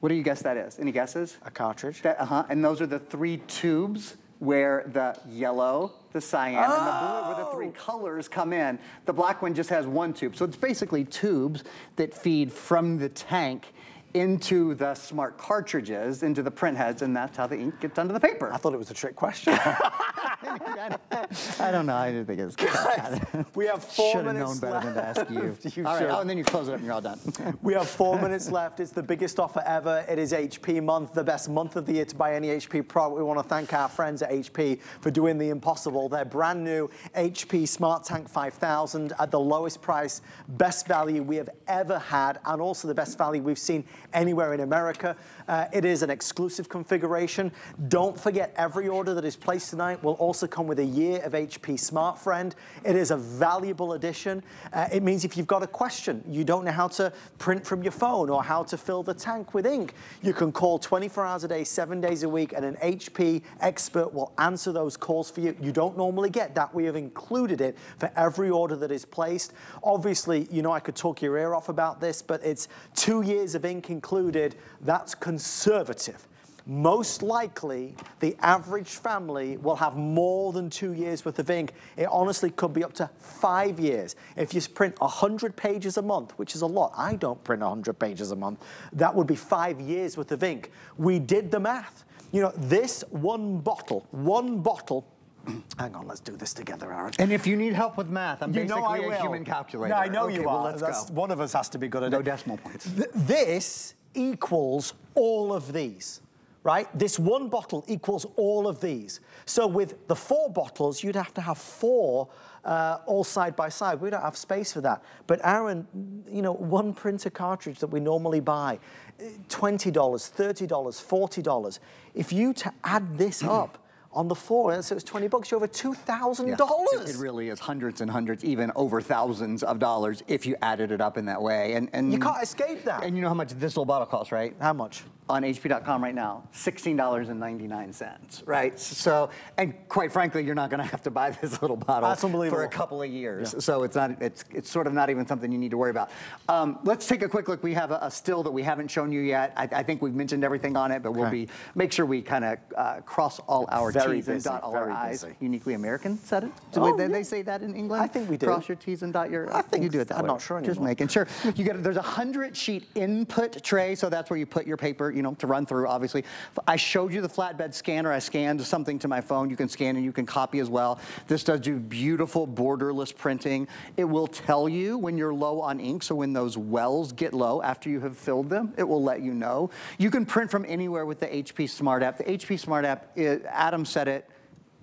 [SPEAKER 2] what do you guess that is? Any guesses?
[SPEAKER 1] A cartridge.
[SPEAKER 2] That, uh-huh. And those are the three tubes where the yellow, the cyan, oh. and the blue, where the three oh! colors come in. The black one just has one tube. So it's basically tubes that feed from the tank into the smart cartridges, into the print heads, and that's how the ink gets onto the paper.
[SPEAKER 1] I thought it was a trick question.
[SPEAKER 2] I don't know. I didn't think it was
[SPEAKER 1] good. we have 4
[SPEAKER 2] Should
[SPEAKER 1] minutes
[SPEAKER 2] have known better left. than to ask you. you all right. Oh, and then you close it up and you're all done.
[SPEAKER 1] we have four minutes left. It's the biggest offer ever. It is HP month, the best month of the year to buy any HP product. We want to thank our friends at HP for doing the impossible. Their brand new HP Smart Tank 5000 at the lowest price, best value we have ever had, and also the best value we've seen anywhere in America. Uh, it is an exclusive configuration. Don't forget, every order that is placed tonight will also come with a year of HP Smart Friend. It is a valuable addition. Uh, it means if you've got a question, you don't know how to print from your phone or how to fill the tank with ink, you can call 24 hours a day, seven days a week, and an HP expert will answer those calls for you. You don't normally get that. We have included it for every order that is placed. Obviously, you know I could talk your ear off about this, but it's two years of ink included. That's conservative. Most likely, the average family will have more than two years worth of ink. It honestly could be up to five years. If you print 100 pages a month, which is a lot, I don't print 100 pages a month, that would be five years worth of ink. We did the math. You know, this one bottle, one bottle Hang on, let's do this together, Aaron.
[SPEAKER 2] And if you need help with math, I'm you basically a human calculator.
[SPEAKER 1] No, I know
[SPEAKER 2] okay,
[SPEAKER 1] you
[SPEAKER 2] are.
[SPEAKER 1] Well, let's go. One of us has to be good at
[SPEAKER 2] no
[SPEAKER 1] it.
[SPEAKER 2] No decimal points.
[SPEAKER 1] Th this equals all of these, right? This one bottle equals all of these. So with the four bottles, you'd have to have four uh, all side by side. We don't have space for that. But Aaron, you know, one printer cartridge that we normally buy, $20, $30, $40. If you to add this up, on the floor. So it's 20 bucks. You're over $2,000.
[SPEAKER 2] Yeah, it, it, really is hundreds and hundreds, even over thousands of dollars if you added it up in that way. And, and
[SPEAKER 1] You can't escape that.
[SPEAKER 2] And you know how much this little bottle costs, right?
[SPEAKER 1] How much?
[SPEAKER 2] On HP.com right now, $16.99, right? So, and quite frankly, you're not gonna have to buy this little bottle for a couple of years. Yeah. So it's not, it's, it's sort of not even something you need to worry about. Um, let's take a quick look. We have a, a, still that we haven't shown you yet. I, I, think we've mentioned everything on it, but okay. we'll be, make sure we kind of uh, cross all our Very T's busy, and dot all our I's. Busy. Uniquely American said it? Do oh, they, yeah. they, say that in England?
[SPEAKER 1] I think we do.
[SPEAKER 2] Cross your T's and dot your,
[SPEAKER 1] I think
[SPEAKER 2] you do it that
[SPEAKER 1] I'm
[SPEAKER 2] way.
[SPEAKER 1] not sure anymore.
[SPEAKER 2] Just making sure. You get, there's a 100 sheet input tray, so that's where you put your paper, you know, to run through, obviously. I showed you the flatbed scanner. I scanned something to my phone. You can scan and you can copy as well. This does do beautiful borderless printing. It will tell you when you're low on ink, so when those wells get low after you have filled them, it will let you know. You can print from anywhere with the HP Smart app. The HP Smart app, it, Adam said it,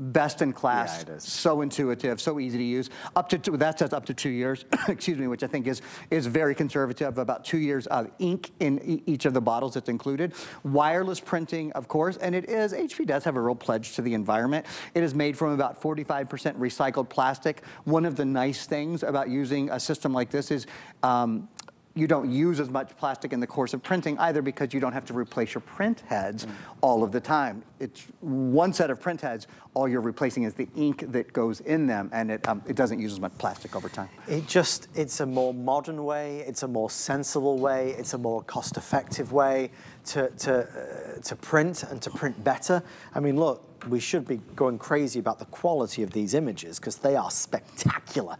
[SPEAKER 2] best in class.
[SPEAKER 1] Yeah.
[SPEAKER 2] So intuitive, so easy to use. Up to two, that says up to two years, excuse me, which I think is is very conservative. About two years of ink in e each of the bottles that's included. Wireless printing, of course, and it is HP does have a real pledge to the environment. It is made from about 45% recycled plastic. One of the nice things about using a system like this is um, you don't use as much plastic in the course of printing either because you don't have to replace your print heads mm. all of the time. It's one set of print heads, all you're replacing is the ink that goes in them and it, um, it doesn't use as much plastic over time.
[SPEAKER 1] It just, it's a more modern way, it's a more sensible way, it's a more cost effective way to, to, uh, to print and to print better. I mean, look, we should be going crazy about the quality of these images because they are spectacular.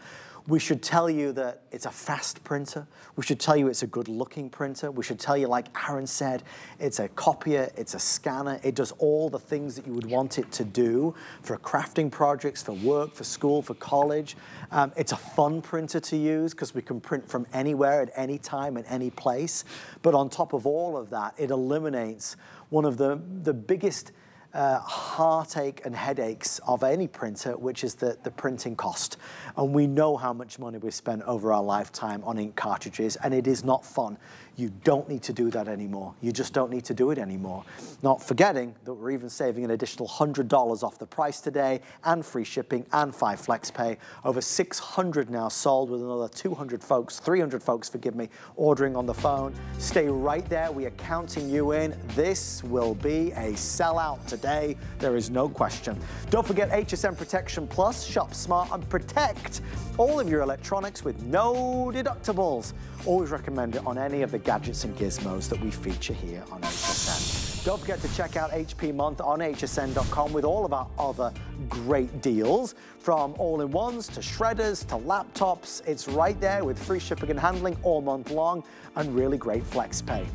[SPEAKER 1] We should tell you that it's a fast printer. We should tell you it's a good looking printer. We should tell you, like Aaron said, it's a copier, it's a scanner. It does all the things that you would want it to do for crafting projects, for work, for school, for college. Um, it's a fun printer to use because we can print from anywhere at any time at any place. But on top of all of that, it eliminates one of the, the biggest uh, heartache and headaches of any printer, which is the, the printing cost. And we know how much money we spent over our lifetime on ink cartridges, and it is not fun. You don't need to do that anymore. You just don't need to do it anymore. Not forgetting that we're even saving an additional $100 off the price today and free shipping and five flex pay. Over 600 now sold with another 200 folks, 300 folks, forgive me, ordering on the phone. Stay right there. We are counting you in. This will be a sellout today. There is no question. Don't forget HSN Protection Plus. Shop smart and protect all of your electronics with no deductibles. Always recommend it on any of the gadgets and gizmos that we feature here on HSN. Don't forget to check out HP Month on hsn.com with all of our other great deals. From all-in-ones to shredders to laptops, it's right there with free shipping and handling all month long and really great flex pay.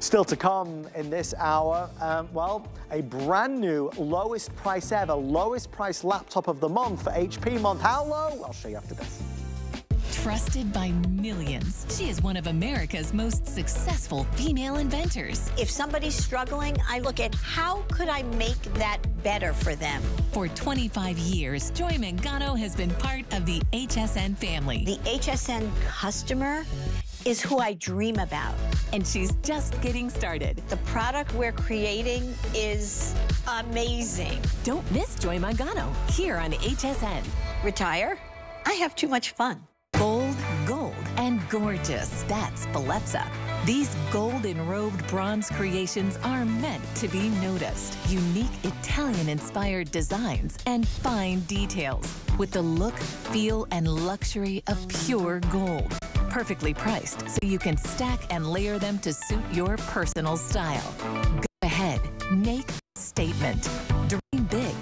[SPEAKER 1] Still to come in this hour, um, well, a brand new lowest price ever, lowest price laptop of the month for HP month. How low? I'll show you after this.
[SPEAKER 3] Trusted by millions, she is one of America's most successful female inventors.
[SPEAKER 4] If somebody's struggling, I look at how could I make that better for them.
[SPEAKER 3] For 25 years, Joy Mangano has been part of the HSN family.
[SPEAKER 4] The HSN customer is who I dream about.
[SPEAKER 3] And she's just getting started.
[SPEAKER 4] The product we're creating is amazing.
[SPEAKER 3] Don't miss Joy Mangano here on HSN.
[SPEAKER 4] Retire? I have too much fun.
[SPEAKER 3] And gorgeous. That's Bellezza. These gold enrobed bronze creations are meant to be noticed. Unique Italian-inspired designs and fine details with the look, feel, and luxury of pure gold. Perfectly priced so you can stack and layer them to suit your personal style. Go ahead, make a statement. Dream big.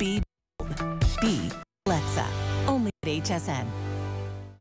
[SPEAKER 3] Be bold. Be Bellezza. Only at HSN.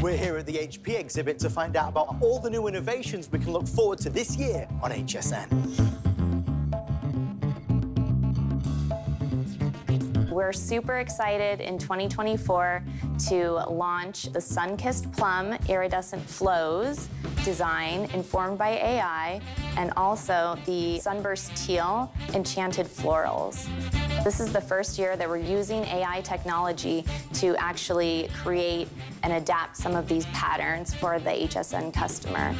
[SPEAKER 1] We're here at the HP exhibit to find out about all the new innovations we can look forward to this year on HSN.
[SPEAKER 5] We're super excited in 2024 to launch the Sunkissed Plum Iridescent Flows design informed by AI and also the Sunburst Teal Enchanted Florals. This is the first year that we're using AI technology to actually create and adapt some of these patterns for the HSN customer.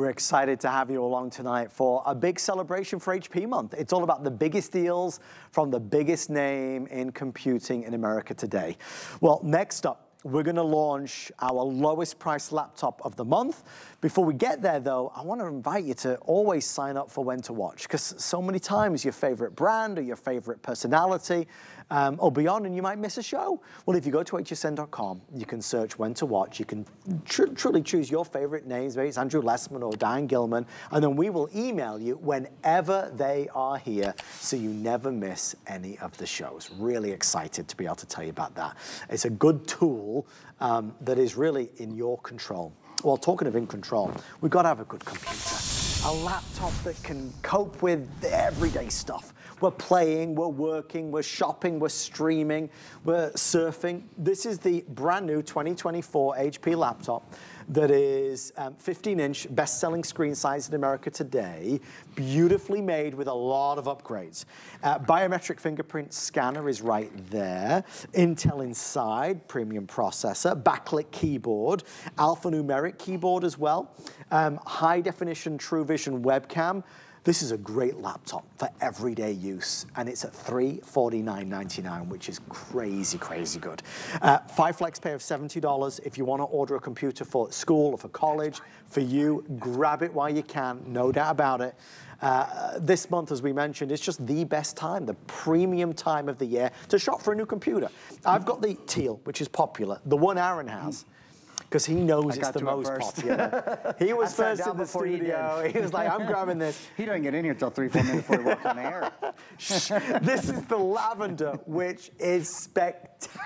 [SPEAKER 1] We're excited to have you along tonight for a big celebration for HP Month. It's all about the biggest deals from the biggest name in computing in America today. Well, next up, we're gonna launch our lowest price laptop of the month. Before we get there though, I wanna invite you to always sign up for When to Watch, because so many times your favorite brand or your favorite personality um, or beyond, and you might miss a show. Well, if you go to hsn.com, you can search when to watch. You can tr truly choose your favorite names. Maybe it's Andrew Lessman or Diane Gilman, and then we will email you whenever they are here, so you never miss any of the shows. Really excited to be able to tell you about that. It's a good tool um, that is really in your control. Well, talking of in control, we've got to have a good computer. A laptop that can cope with everyday stuff we're playing, we're working, we're shopping, we're streaming, we're surfing. This is the brand new 2024 HP laptop that is 15-inch, um, best-selling screen size in America today, beautifully made with a lot of upgrades. Uh, biometric fingerprint scanner is right there. Intel Inside, premium processor, backlit keyboard, alphanumeric keyboard as well, um, high-definition True Vision webcam, this is a great laptop for everyday use, and it's at $349.99, which is crazy, crazy good. Uh, five flex pay of $70 if you want to order a computer for school or for college. For you, grab it while you can, no doubt about it. Uh, this month, as we mentioned, is just the best time, the premium time of the year to shop for a new computer. I've got the teal, which is popular, the one Aaron has because he knows it's the most popular. He was first in the studio. He, he, was like, I'm grabbing this.
[SPEAKER 2] He doesn't get in here until three, four minutes before he walks on the air.
[SPEAKER 1] this is the lavender, which is spectacular.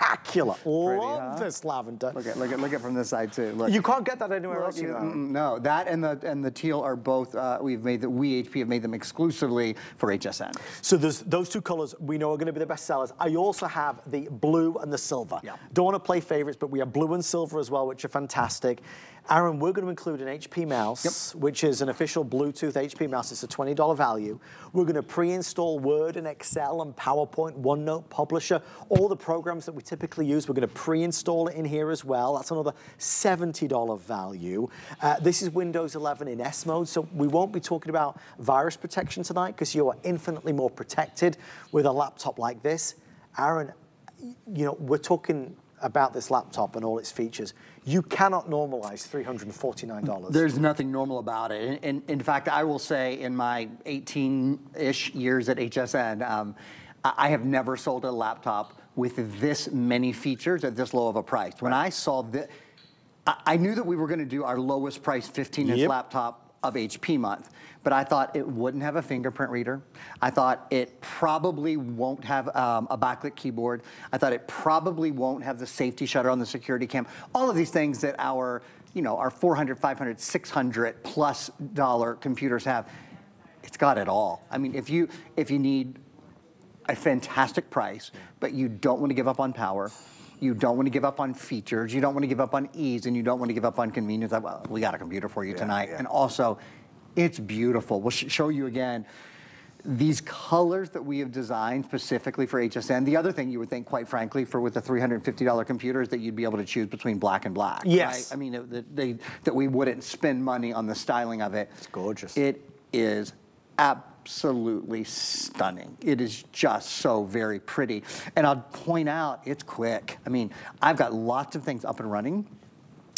[SPEAKER 1] Pretty, Love huh? this lavender.
[SPEAKER 2] Look at look at look at from this side too. Look.
[SPEAKER 1] You can't get that anywhere else. You know.
[SPEAKER 2] No, that and the and the teal are both. Uh, we've made that we HP have made them exclusively for HSN.
[SPEAKER 1] So there's those two colors we know are going to be the best sellers. I also have the blue and the silver. Yeah. Don't want to play favorites, but we have blue and silver as well, which are fantastic. Aaron, we're going to include an HP mouse, yep. which is an official Bluetooth HP mouse. It's a $20 value. We're going to pre-install Word and Excel and PowerPoint, OneNote, Publisher, all the programs that we typically use. We're going to pre-install it in here as well. That's another $70 value. Uh, this is Windows 11 in S mode, so we won't be talking about virus protection tonight because you are infinitely more protected with a laptop like this. Aaron, you know, we're talking about this laptop and all its features. You cannot normalize $349.
[SPEAKER 2] There's nothing normal about it. In, in, in fact, I will say in my 18-ish years at HSN, um, I have never sold a laptop with this many features at this low of a price. When I saw this, I knew that we were gonna do our lowest price 15-inch yep. laptop of HP month but I thought it wouldn't have a fingerprint reader. I thought it probably won't have um, a backlit keyboard. I thought it probably won't have the safety shutter on the security cam. All of these things that our, you know, our 400, 500, 600 plus dollar computers have. It's got it all. I mean, if you if you need a fantastic price, but you don't want to give up on power, you don't want to give up on features, you don't want to give up on ease, and you don't want to give up on convenience. Well, we got a computer for you yeah, tonight. Yeah. And also, it's beautiful. We'll sh show you again these colors that we have designed specifically for HSN. The other thing you would think, quite frankly, for with a $350 computer is that you'd be able to choose between black and black.
[SPEAKER 1] Yes.
[SPEAKER 2] Right? I mean, that, they, that we wouldn't spend money on the styling of it.
[SPEAKER 1] It's gorgeous.
[SPEAKER 2] It is absolutely stunning. It is just so very pretty. And I'll point out, it's quick. I mean, I've got lots of things up and running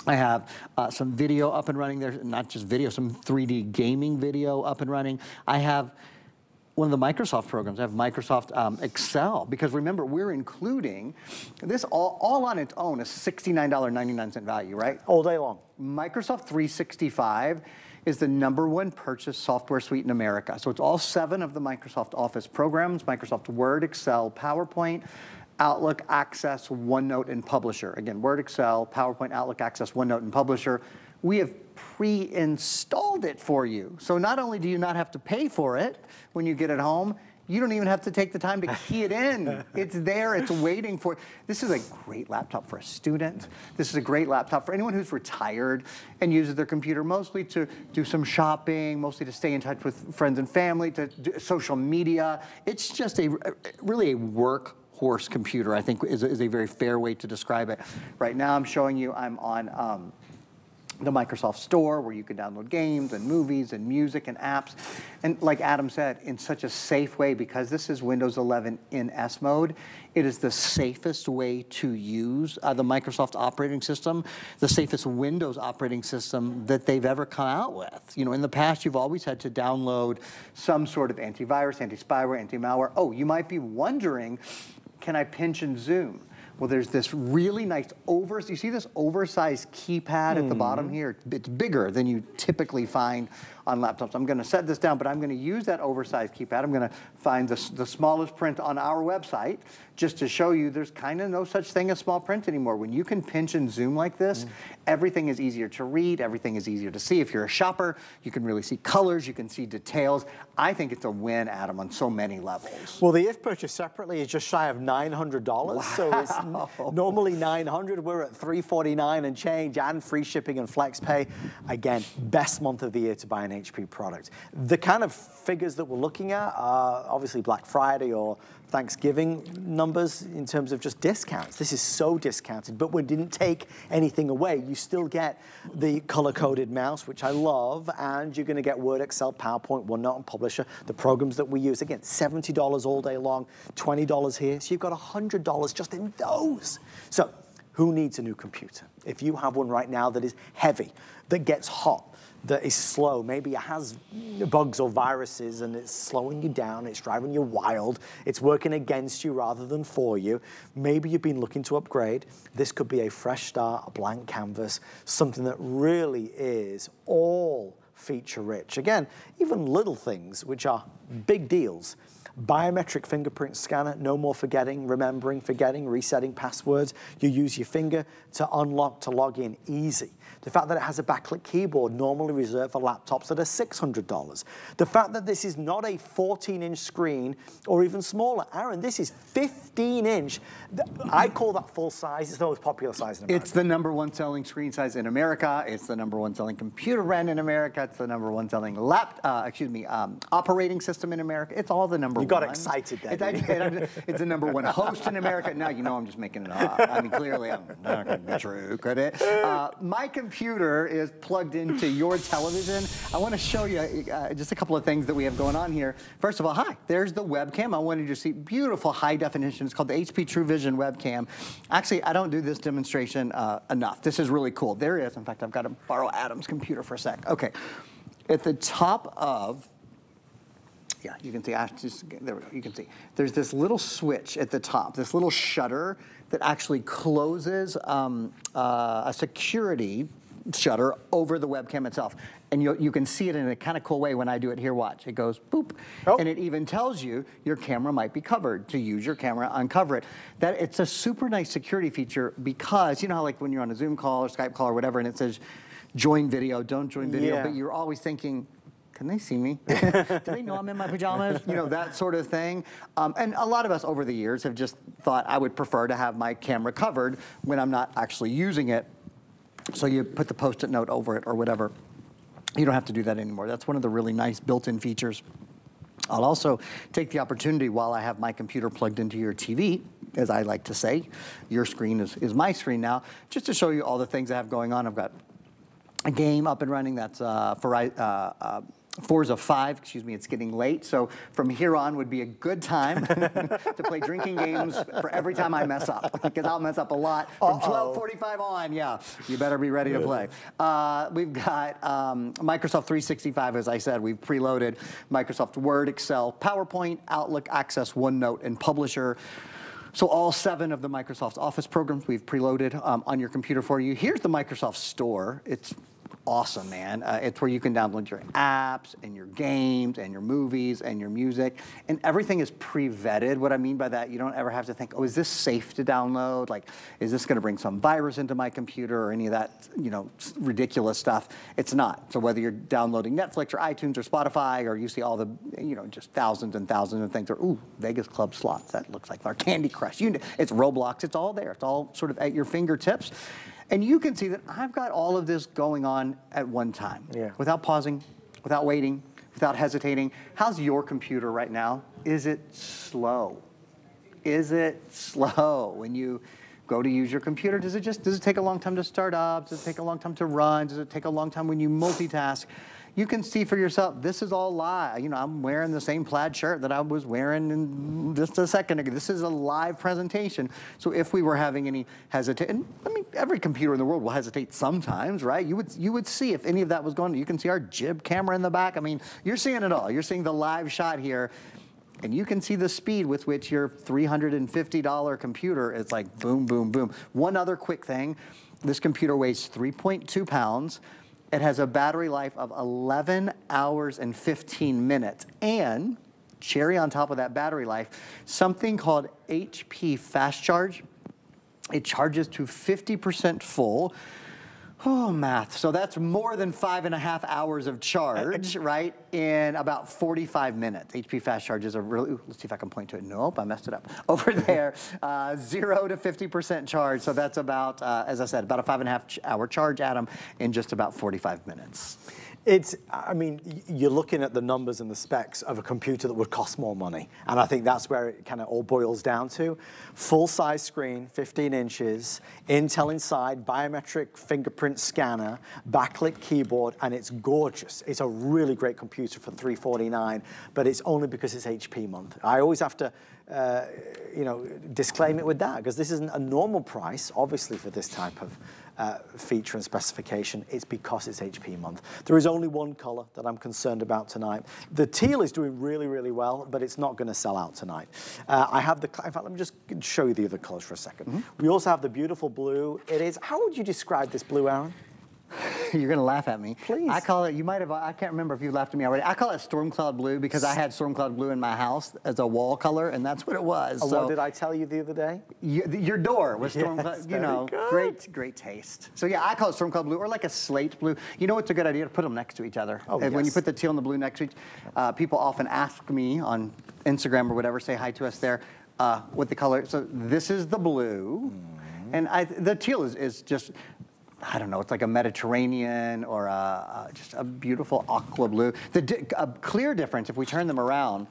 [SPEAKER 2] I have uh, some video up and running There's not just video, some 3D gaming video up and running. I have one of the Microsoft programs. I have Microsoft um, Excel because remember, we're including this all, all on its own is $69.99 value, right?
[SPEAKER 1] All day long.
[SPEAKER 2] Microsoft 365 is the number one purchase software suite in America. So it's all seven of the Microsoft Office programs, Microsoft Word, Excel, PowerPoint, Outlook, Access, OneNote, and Publisher. Again, Word, Excel, PowerPoint, Outlook, Access, OneNote, and Publisher. We have pre-installed it for you. So not only do you not have to pay for it when you get it home, you don't even have to take the time to key it in. it's there, it's waiting for This is a great laptop for a student. This is a great laptop for anyone who's retired and uses their computer mostly to do some shopping, mostly to stay in touch with friends and family, to social media. It's just a really a work horse computer, I think is a, is a very fair way to describe it. Right now I'm showing you I'm on um, the Microsoft Store where you can download games and movies and music and apps. And like Adam said, in such a safe way, because this is Windows 11 in S mode, it is the safest way to use uh, the Microsoft operating system, the safest Windows operating system that they've ever come out with. You know, in the past, you've always had to download some sort of antivirus, anti-spyware, anti-malware. Oh, you might be wondering, can I pinch and zoom? Well, there's this really nice over, you see this oversized keypad mm. at the bottom mm-hmm. here? It's bigger than you typically find on laptops. I'm gonna set this down, but I'm gonna use that oversized keypad. I'm gonna find the, the smallest print on our website just to show you there's kind of no such thing as small print anymore. When you can pinch and zoom like this, mm. everything is easier to read, everything is easier to see. If you're a shopper, you can really see colors, you can see details. I think it's a win, Adam, on so many levels.
[SPEAKER 1] Well, the if purchase separately is just shy of $900. Wow. So it's normally 900 We're at 349 and change and free shipping and flex pay. Again, best month of the year to buy an HP product. The kind of figures that we're looking at are obviously Black Friday or Thanksgiving numbers in terms of just discounts. This is so discounted, but we didn't take anything away. You still get the color-coded mouse, which I love, and you're gonna get Word, Excel, PowerPoint, OneNote, and Publisher, the programs that we use. Again, $70 all day long, $20 here, so you've got $100 just in those. So who needs a new computer? If you have one right now that is heavy, that gets hot, that is slow. Maybe it has bugs or viruses and it's slowing you down, it's driving you wild, it's working against you rather than for you. Maybe you've been looking to upgrade. This could be a fresh start, a blank canvas, something that really is all feature rich. Again, even little things, which are big deals, Biometric fingerprint scanner, no more forgetting, remembering, forgetting, resetting passwords. You use your finger to unlock, to log in, easy. The fact that it has a backlit keyboard, normally reserved for laptops that are $600. The fact that this is not a 14-inch screen or even smaller. Aaron, this is 15-inch. I call that full size. It's the most popular size in America.
[SPEAKER 2] It's the number one selling screen size in America. It's the number one selling computer brand in America. It's the number one selling lap, uh, excuse me, um, operating system in America. It's all the number one.
[SPEAKER 1] you got excited there. It's,
[SPEAKER 2] it's the number one host in America. Now you know I'm just making it up. I mean, clearly I'm not going to be true, could it? Uh, my computer is plugged into your television. I want to show you uh, just a couple of things that we have going on here. First of all, hi, there's the webcam. I wanted you to see beautiful high definition. It's called the HP True Vision webcam. Actually, I don't do this demonstration uh, enough. This is really cool. There is. In fact, I've got to borrow Adam's computer for a sec. Okay. At the top of yeah, you can see, I just, there we go, you can see. There's this little switch at the top, this little shutter that actually closes um, uh, a security shutter over the webcam itself. And you, you can see it in a kind of cool way when I do it here, watch. It goes boop, oh. and it even tells you your camera might be covered. To use your camera, uncover it. That It's a super nice security feature because, you know how like when you're on a Zoom call or Skype call or whatever, and it says, join video, don't join video, yeah. but you're always thinking, can they see me? Do they know I'm in my pajamas? You know, that sort of thing. Um, and a lot of us over the years have just thought I would prefer to have my camera covered when I'm not actually using it. So you put the post-it note over it or whatever. You don't have to do that anymore. That's one of the really nice built-in features. I'll also take the opportunity while I have my computer plugged into your TV, as I like to say, your screen is, is my screen now, just to show you all the things I have going on. I've got a game up and running that's uh, for uh, uh, Forza 5, excuse me, it's getting late, so from here on would be a good time to play drinking games for every time I mess up, because I'll mess up a lot. From 1245 on, yeah, you better be ready to play. Uh, we've got um, Microsoft 365, as I said, we've preloaded Microsoft Word, Excel, PowerPoint, Outlook, Access, OneNote, and Publisher. So all seven of the Microsoft Office programs we've preloaded um, on your computer for you. Here's the Microsoft Store. It's awesome, man. Uh, it's where you can download your apps and your games and your movies and your music, and everything is pre-vetted. What I mean by that, you don't ever have to think, oh, is this safe to download? Like, is this gonna bring some virus into my computer or any of that, you know, ridiculous stuff? It's not. So whether you're downloading Netflix or iTunes or Spotify or you see all the, you know, just thousands and thousands of things, or ooh, Vegas Club slots, that looks like our Candy Crush. You, it's Roblox, it's all there. It's all sort of at your fingertips. And you can see that I've got all of this going on at one time. Yeah. Without pausing, without waiting, without hesitating. How's your computer right now? Is it slow? Is it slow when you go to use your computer, does it just, does it take a long time to start up? Does it take a long time to run? Does it take a long time when you multitask? You can see for yourself, this is all live. You know, I'm wearing the same plaid shirt that I was wearing in just a second ago. This is a live presentation. So if we were having any hesitation, I mean, every computer in the world will hesitate sometimes, right? You would, you would see if any of that was going, you can see our jib camera in the back. I mean, you're seeing it all. You're seeing the live shot here. And you can see the speed with which your $350 computer is like boom, boom, boom. One other quick thing, this computer weighs 3.2 pounds. It has a battery life of 11 hours and 15 minutes. And cherry on top of that battery life, something called HP Fast Charge. It charges to 50% full, Oh, math. So that's more than five and a half hours of charge, right, in about 45 minutes. HP Fast Charge is a really, let's see if I can point to it. Nope, I messed it up. Over there, uh, zero to 50% charge. So that's about, uh, as I said, about a five and a half hour charge, Adam, in just about 45 minutes.
[SPEAKER 1] It's, I mean, you're looking at the numbers and the specs of a computer that would cost more money. And I think that's where it kind of all boils down to. Full size screen, 15 inches, Intel inside, biometric fingerprint scanner, backlit keyboard, and it's gorgeous. It's a really great computer for 349, but it's only because it's HP month. I always have to, uh, you know, disclaim it with that because this isn't a normal price, obviously, for this type of uh, feature and specification, it's because it's HP month. There is only one color that I'm concerned about tonight. The teal is doing really, really well, but it's not going to sell out tonight. Uh, I have the, in fact, let me just show you the other colors for a 2nd mm -hmm. We also have the beautiful blue. It is, how would you describe this blue, Aaron?
[SPEAKER 2] You're going to laugh at me.
[SPEAKER 1] Please.
[SPEAKER 2] I call it, you might have, I can't remember if you laughed at me already. I call it storm cloud blue because I had storm cloud blue in my house as a wall color, and that's what it was.
[SPEAKER 1] Oh, so, what did I tell you the other day?
[SPEAKER 2] You, your door was storm
[SPEAKER 1] yes,
[SPEAKER 2] cloud, you know, good. great, great taste. So yeah, I call it storm cloud blue or like a slate blue. You know what's a good idea? To put them next to each other.
[SPEAKER 1] Oh,
[SPEAKER 2] and
[SPEAKER 1] yes.
[SPEAKER 2] when you put the teal and the blue next to each, uh, people often ask me on Instagram or whatever, say hi to us there, uh, what the color, so this is the blue. Mm. And I, the teal is, is just I don't know, it's like a Mediterranean or a, a, just a beautiful aqua blue. The clear difference, if we turn them around,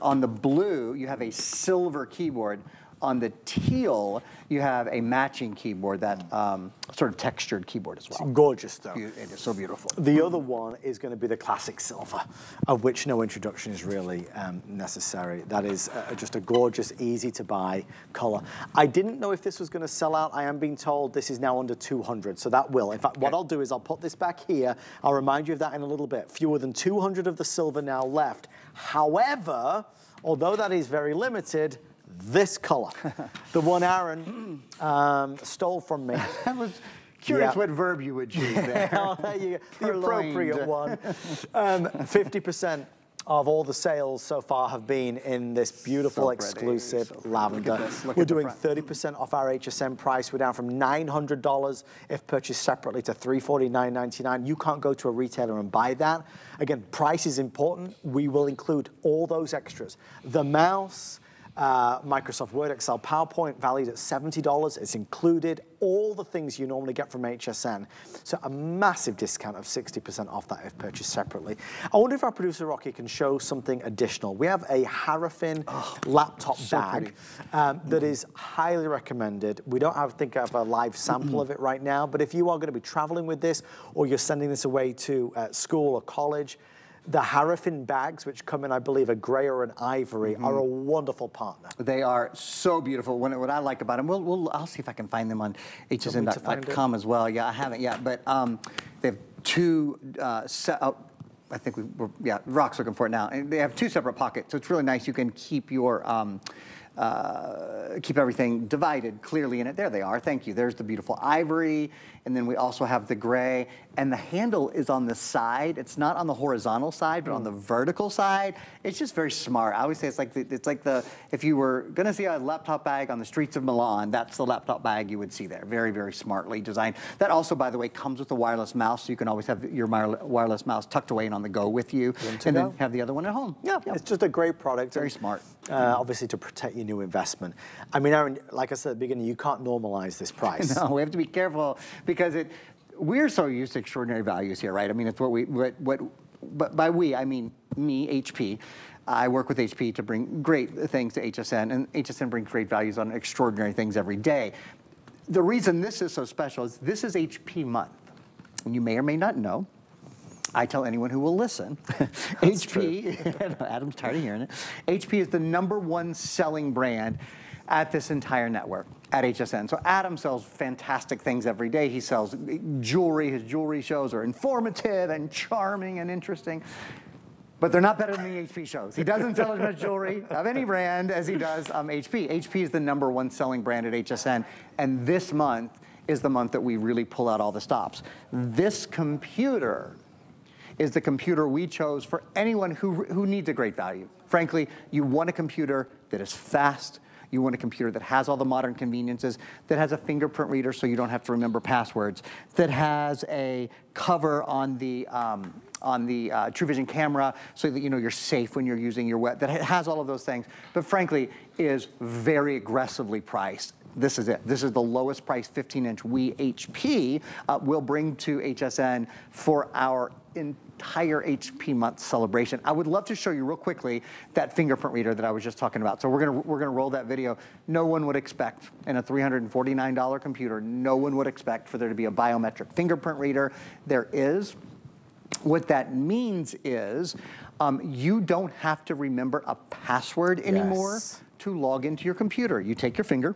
[SPEAKER 2] on the blue, you have a silver keyboard. On the teal, you have a matching keyboard, that um, sort of textured keyboard as well.
[SPEAKER 1] It's gorgeous, though.
[SPEAKER 2] It is so beautiful.
[SPEAKER 1] The other one is going to be the classic silver, of which no introduction is really um, necessary. That is uh, just a gorgeous, easy to buy color. I didn't know if this was going to sell out. I am being told this is now under 200, so that will. In fact, okay. what I'll do is I'll put this back here. I'll remind you of that in a little bit. Fewer than 200 of the silver now left. However, although that is very limited, this color, the one Aaron um, stole from me.
[SPEAKER 2] I was curious yeah. what verb you would choose there.
[SPEAKER 1] oh, there you go. The appropriate one. 50% um, of all the sales so far have been in this beautiful, so exclusive so lavender. We're doing 30% off our HSN price. We're down from $900 if purchased separately to $349.99. You can't go to a retailer and buy that. Again, price is important. We will include all those extras. The mouse, uh, Microsoft Word, Excel, PowerPoint, valued at $70. It's included all the things you normally get from HSN. So a massive discount of 60% off that if purchased separately. I wonder if our producer Rocky can show something additional. We have a Harrafin oh, laptop so bag um, that mm is highly recommended. We don't have, think I have a live sample of it right now, but if you are going to be traveling with this or you're sending this away to uh, school or college, the Harrafin bags, which come in, I believe, a gray or an ivory, mm -hmm. are a wonderful partner.
[SPEAKER 2] They are so beautiful. What, what I like about them, we'll, we'll, I'll see if I can find them on hsn.com as well. Yeah, I haven't yet, but um, they have two uh, set up. I think we were, yeah, Rock's looking for it now. And they have two separate pockets, so it's really nice. You can keep your, um, uh, keep everything divided clearly in it. There they are, thank you. There's the beautiful ivory, and then we also have the gray, and the handle is on the side. It's not on the horizontal side, but on the vertical side. It's just very smart. I always say it's like the, it's like the, if you were gonna see a laptop bag on the streets of Milan, that's the laptop bag you would see there. Very, very smartly designed. That also, by the way, comes with a wireless mouse, so you can always have your wireless mouse tucked away and on the go with you, and go. then have the other one at home.
[SPEAKER 1] Yeah, it's just a great product.
[SPEAKER 2] Very smart.
[SPEAKER 1] Uh, obviously to protect your new investment. I mean, Aaron, like I said at the beginning, you can't normalize this price.
[SPEAKER 2] no, we have to be careful because it, we're so used to extraordinary values here, right? I mean, it's what we, what, what but by we, I mean me, HP. I work with HP to bring great things to HSN, and HSN brings great values on extraordinary things every day. The reason this is so special is this is HP month. And you may or may not know, I tell anyone who will listen, HP, Adam's tired of hearing it, HP is the number one selling brand at this entire network at HSN. So Adam sells fantastic things every day. He sells jewelry. His jewelry shows are informative and charming and interesting. But they're not better than the HP shows. He doesn't sell as much jewelry of any brand as he does um, HP. HP is the number one selling brand at HSN. And this month is the month that we really pull out all the stops. This computer is the computer we chose for anyone who, who needs a great value. Frankly, you want a computer that is fast, you want a computer that has all the modern conveniences, that has a fingerprint reader so you don't have to remember passwords, that has a cover on the, um, on the uh, True Vision camera so that you know you're safe when you're using your web, that has all of those things, but frankly is very aggressively priced this is it. This is the lowest price 15 inch we HP uh, will bring to HSN for our entire HP month celebration. I would love to show you real quickly that fingerprint reader that I was just talking about. So we're gonna, we're gonna roll that video. No one would expect in a $349 computer, no one would expect for there to be a biometric fingerprint reader. There is. What that means is um, you don't have to remember a password anymore yes. to log into your computer. You take your finger,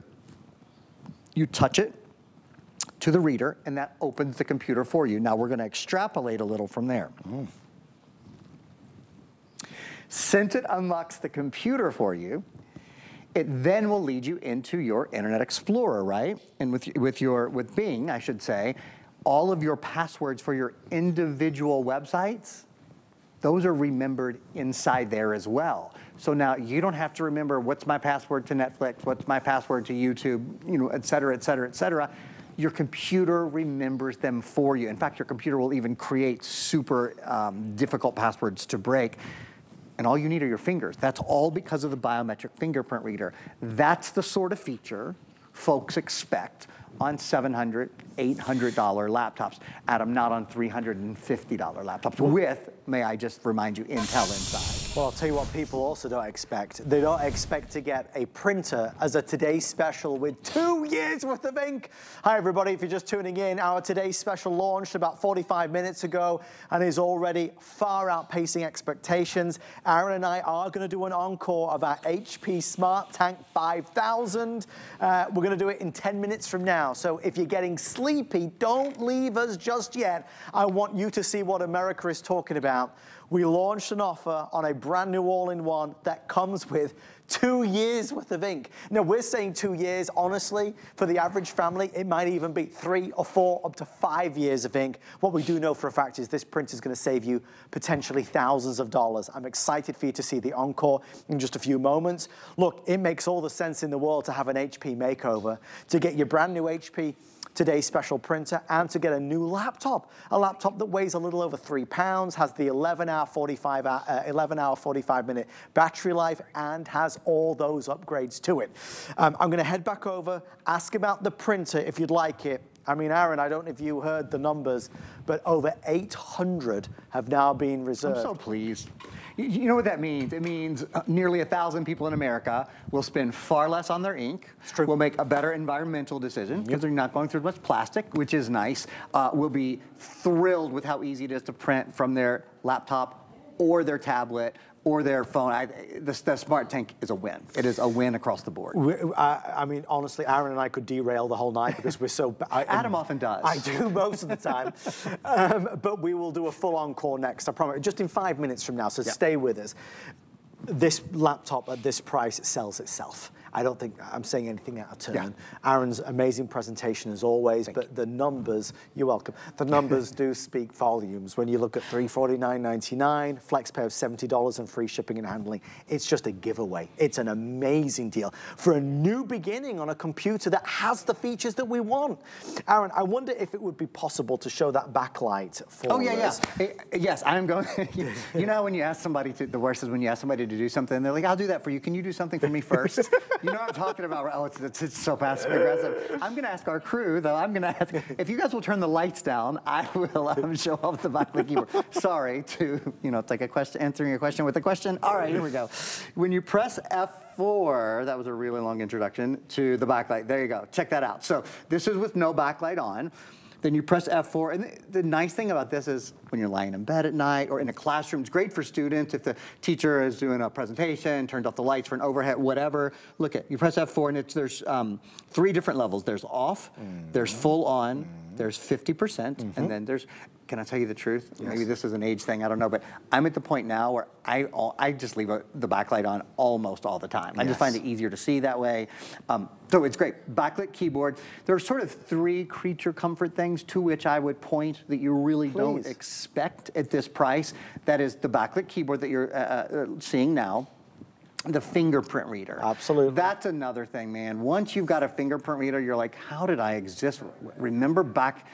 [SPEAKER 2] you touch it, to the reader, and that opens the computer for you. Now we're gonna extrapolate a little from there. Mm. Since it unlocks the computer for you, it then will lead you into your Internet Explorer, right? And with, with, your, with Bing, I should say, all of your passwords for your individual websites, those are remembered inside there as well. So now you don't have to remember what's my password to Netflix, what's my password to YouTube, you know, et cetera, et cetera, et cetera your computer remembers them for you. In fact, your computer will even create super um, difficult passwords to break. And all you need are your fingers. That's all because of the biometric fingerprint reader. That's the sort of feature folks expect on $700, $800 laptops. Adam, not on $350 laptops with, may I just remind you, Intel inside.
[SPEAKER 1] Well, I'll tell you what people also don't expect. They don't expect to get a printer as a Today Special with two years worth of ink. Hi, everybody. If you're just tuning in, our Today Special launched about 45 minutes ago and is already far outpacing expectations. Aaron and I are going to do an encore of our HP Smart Tank 5000. Uh, we're going to do it in 10 minutes from now. So if you're getting sleepy, don't leave us just yet. I want you to see what America is talking about we launched an offer on a brand new all-in-one that comes with two years worth of ink. Now we're saying two years, honestly, for the average family, it might even be three or four, up to five years of ink. What we do know for a fact is this print is gonna save you potentially thousands of dollars. I'm excited for you to see the Encore in just a few moments. Look, it makes all the sense in the world to have an HP makeover, to get your brand new HP today's special printer and to get a new laptop. A laptop that weighs a little over three pounds, has the 11 hour 45, hour, uh, 11 hour 45 minute battery life and has all those upgrades to it. Um, I'm gonna head back over, ask about the printer if you'd like it. I mean, Aaron, I don't know if you heard the numbers, but over 800 have now been reserved.
[SPEAKER 2] I'm so pleased. You know what that means? It means uh, nearly a thousand people in America will spend far less on their ink. Will make a better environmental decision because yep. they're not going through as much plastic, which is nice. Uh, will be thrilled with how easy it is to print from their laptop or their tablet or their phone. I, the, the, Smart Tank is a win. It is a win across the board.
[SPEAKER 1] We, I, I, mean, honestly, Aaron and I could derail the whole night because we're so...
[SPEAKER 2] I, Adam often does.
[SPEAKER 1] I do most of the time. um, but we will do a full encore next, I promise. Just in five minutes from now, so yep. stay with us. This laptop at this price, sells itself. I don't think I'm saying anything out of turn. Yeah. Aaron's amazing presentation as always, Thank but you. the numbers, you're welcome. The numbers do speak volumes. When you look at $349.99, flex pay of $70 and free shipping and handling, it's just a giveaway. It's an amazing deal for a new beginning on a computer that has the features that we want. Aaron, I wonder if it would be possible to show that backlight for
[SPEAKER 2] Oh, yeah,
[SPEAKER 1] us.
[SPEAKER 2] yeah. Yes, I'm going, you know when you ask somebody to, the worst is when you ask somebody to do something, they're like, I'll do that for you. Can you do something for me first? You know what I'm talking about? Oh, it's, it's, it's so passive aggressive. I'm going to ask our crew, though. I'm going to ask if you guys will turn the lights down. I will um, show off the backlit keyboard. Sorry to you know take a question, answering a question with a question. All right, here we go. When you press F4, that was a really long introduction to the backlight. There you go. Check that out. So this is with no backlight on. Then you press F4. And the, the, nice thing about this is when you're lying in bed at night or in a classroom, it's great for students if the teacher is doing a presentation, turns off the lights for an overhead, whatever. Look at, you press F4 and it's, there's um, three different levels. There's off, mm. there's full on, mm. there's 50%, mm -hmm. and mm-hmm. then there's can I tell you the truth? Yes. Maybe this is an age thing, I don't know, but I'm at the point now where I, I just leave a, the backlight on almost all the time. I just find it easier to see that way. Um, so it's great. Backlit keyboard. There are sort of three creature comfort things to which I would point that you really Please. don't expect at this price. That is the backlit keyboard that you're uh, uh, seeing now, the fingerprint reader.
[SPEAKER 1] Absolutely.
[SPEAKER 2] That's another thing, man. Once you've got a fingerprint reader, you're like, how did I exist? Remember back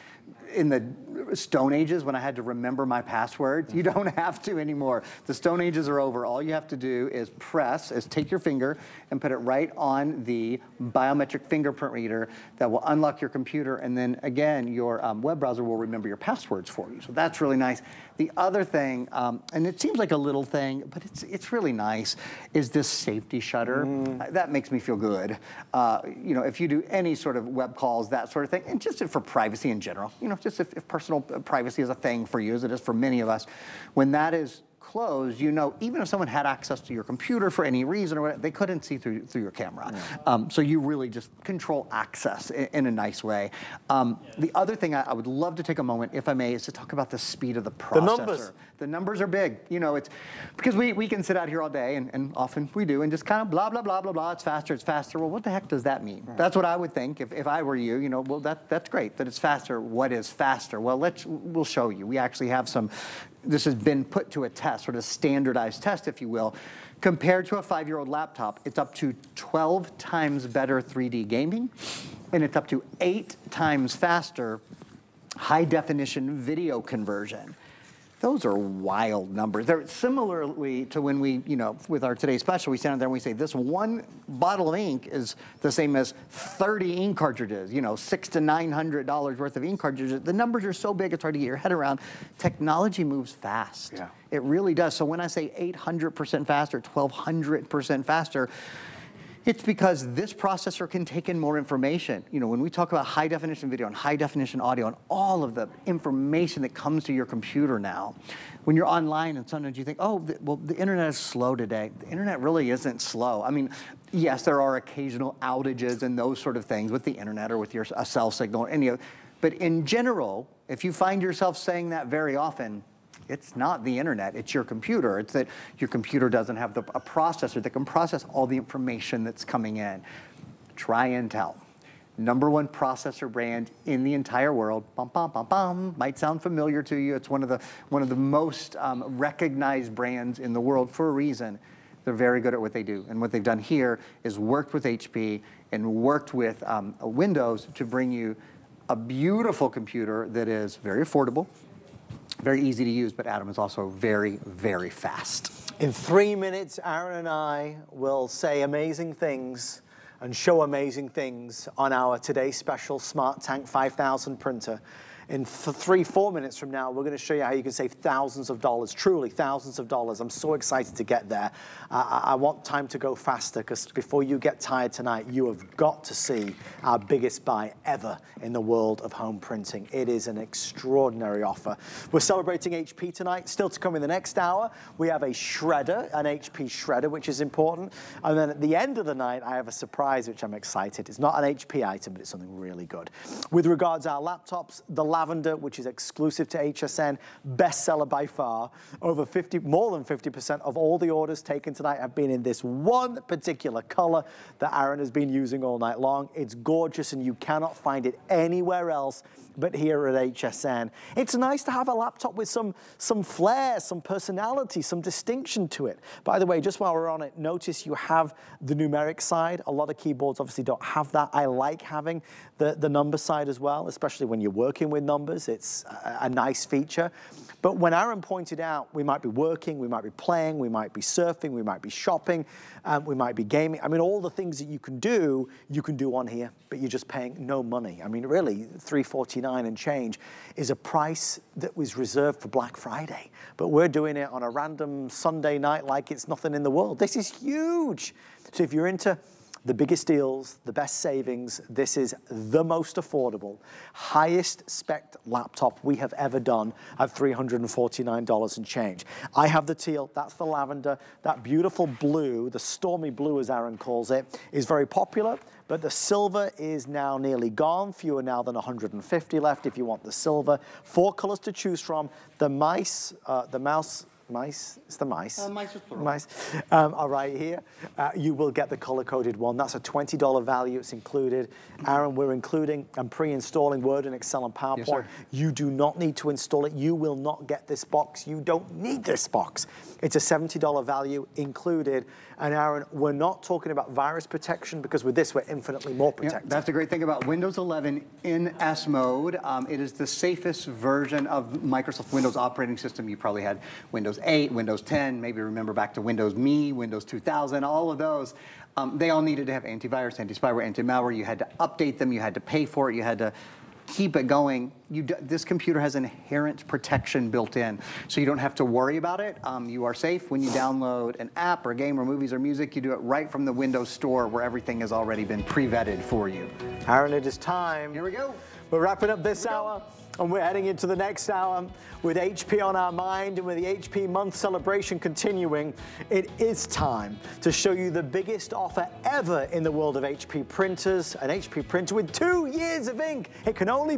[SPEAKER 2] in the Stone Ages when I had to remember my passwords. You don't have to anymore. The Stone Ages are over. All you have to do is press, is take your finger and put it right on the biometric fingerprint reader that will unlock your computer. And then again, your um, web browser will remember your passwords for you. So that's really nice. The other thing, um, and it seems like a little thing, but it's, it's really nice, is this safety shutter. Mm. That makes me feel good. Uh, you know, if you do any sort of web calls, that sort of thing, and just for privacy in general, you know, just if, if personal uh, privacy is a thing for you, as it is for many of us, when that is closed, you know, even if someone had access to your computer for any reason or whatever, they couldn't see through through your camera. Yeah. Um, so you really just control access in, in a nice way. Um, yeah. The other thing I, I, would love to take a moment, if I may, is to talk about the speed of the processor.
[SPEAKER 1] The numbers.
[SPEAKER 2] The numbers are big. You know, it's because we, we can sit out here all day, and, and often we do, and just kind of blah, blah, blah, blah, blah. It's faster, it's faster. Well, what the heck does that mean? Right. That's what I would think if, if I were you. You know, well, that, that's great that it's faster. What is faster? Well, let's, we'll show you. We actually have some this has been put to a test, sort of standardized test, if you will. Compared to a five-year-old laptop, it's up to 12 times better 3D gaming, and it's up to eight times faster high-definition video conversion. Those are wild numbers. They're similarly to when we, you know, with our today's special, we stand out there and we say this one bottle of ink is the same as 30 ink cartridges, you know, six to $900 worth of ink cartridges. The numbers are so big, it's hard to get your head around. Technology moves fast. Yeah. It really does. So when I say 800% faster, 1200% faster, it's because this processor can take in more information. You know, when we talk about high definition video and high definition audio and all of the information that comes to your computer now, when you're online and sometimes you think, oh, the, well, the internet is slow today. The internet really isn't slow. I mean, yes, there are occasional outages and those sort of things with the internet or with your a cell signal or any of, but in general, if you find yourself saying that very often, it's not the internet, it's your computer. It's that your computer doesn't have the, a processor that can process all the information that's coming in. Try Intel. Number one processor brand in the entire world. Bum, bum, bum, bum. Might sound familiar to you. It's one of the, one of the most um, recognized brands in the world for a reason. They're very good at what they do. And what they've done here is worked with HP and worked with um, Windows to bring you a beautiful computer that is very affordable, very easy to use, but Adam is also very, very fast.
[SPEAKER 1] In three minutes, Aaron and I will say amazing things and show amazing things on our Today Special Smart Tank 5000 printer. In three, four minutes from now, we're going to show you how you can save thousands of dollars, truly thousands of dollars. I'm so excited to get there. Uh, I want time to go faster because before you get tired tonight, you have got to see our biggest buy ever in the world of home printing. It is an extraordinary offer. We're celebrating HP tonight. Still to come in the next hour, we have a shredder, an HP shredder, which is important. And then at the end of the night, I have a surprise, which I'm excited. It's not an HP item, but it's something really good. With regards to our laptops, the lavender, which is exclusive to HSN, bestseller by far. Over 50, more than 50% of all the orders taken tonight have been in this one particular color that Aaron has been using all night long. It's gorgeous and you cannot find it anywhere else but here at HSN. It's nice to have a laptop with some, some flair, some personality, some distinction to it. By the way, just while we're on it, notice you have the numeric side. A lot of keyboards obviously don't have that. I like having the, the number side as well, especially when you're working with numbers. It's a, a nice feature. But when Aaron pointed out, we might be working, we might be playing, we might be surfing, we might be shopping, um, we might be gaming. I mean, all the things that you can do, you can do on here, but you're just paying no money. I mean, really, 349 and change is a price that was reserved for Black Friday. But we're doing it on a random Sunday night like it's nothing in the world. This is huge. So if you're into the biggest deals, the best savings. This is the most affordable, highest spec laptop we have ever done at $349 and change. I have the teal, that's the lavender, that beautiful blue, the stormy blue as Aaron calls it, is very popular, but the silver is now nearly gone, fewer now than 150 left if you want the silver. Four colors to choose from. The mice, uh, the mouse, mice, it's the mice.
[SPEAKER 2] Uh, mice plural.
[SPEAKER 1] Mice um, are right here. Uh, you will get the color-coded one. That's a $20 value. It's included. Aaron, we're including and pre-installing Word and Excel and PowerPoint.
[SPEAKER 2] sir.
[SPEAKER 1] you do not need to install it. You will not get this box. You don't need this box. It's a $70 value included. And Aaron, we're not talking about virus protection because with this, we're infinitely more
[SPEAKER 2] Yeah,
[SPEAKER 1] protected.
[SPEAKER 2] that's the great thing about Windows 11 in S mode. Um, it is the safest version of Microsoft Windows operating system. You probably had Windows 8, Windows 10, maybe remember back to Windows Me, Windows 2000, all of those. Um, they all needed to have antivirus, anti-spyware, anti-malware. You had to update them. You had to pay for it. You had to keep it going. You, d- this computer has inherent protection built in, so you don't have to worry about it. Um, you are safe when you download an app or a game or movies or music. You do it right from the Windows Store where everything has already been pre-vetted for you.
[SPEAKER 1] Aaron, it is time.
[SPEAKER 2] Here we go.
[SPEAKER 1] We're wrapping up this hour and we're heading into the next hour with HP on our mind and with the HP month celebration continuing. It is time to show you the biggest offer ever in the world of HP printers. An HP printer with two years of ink. It can only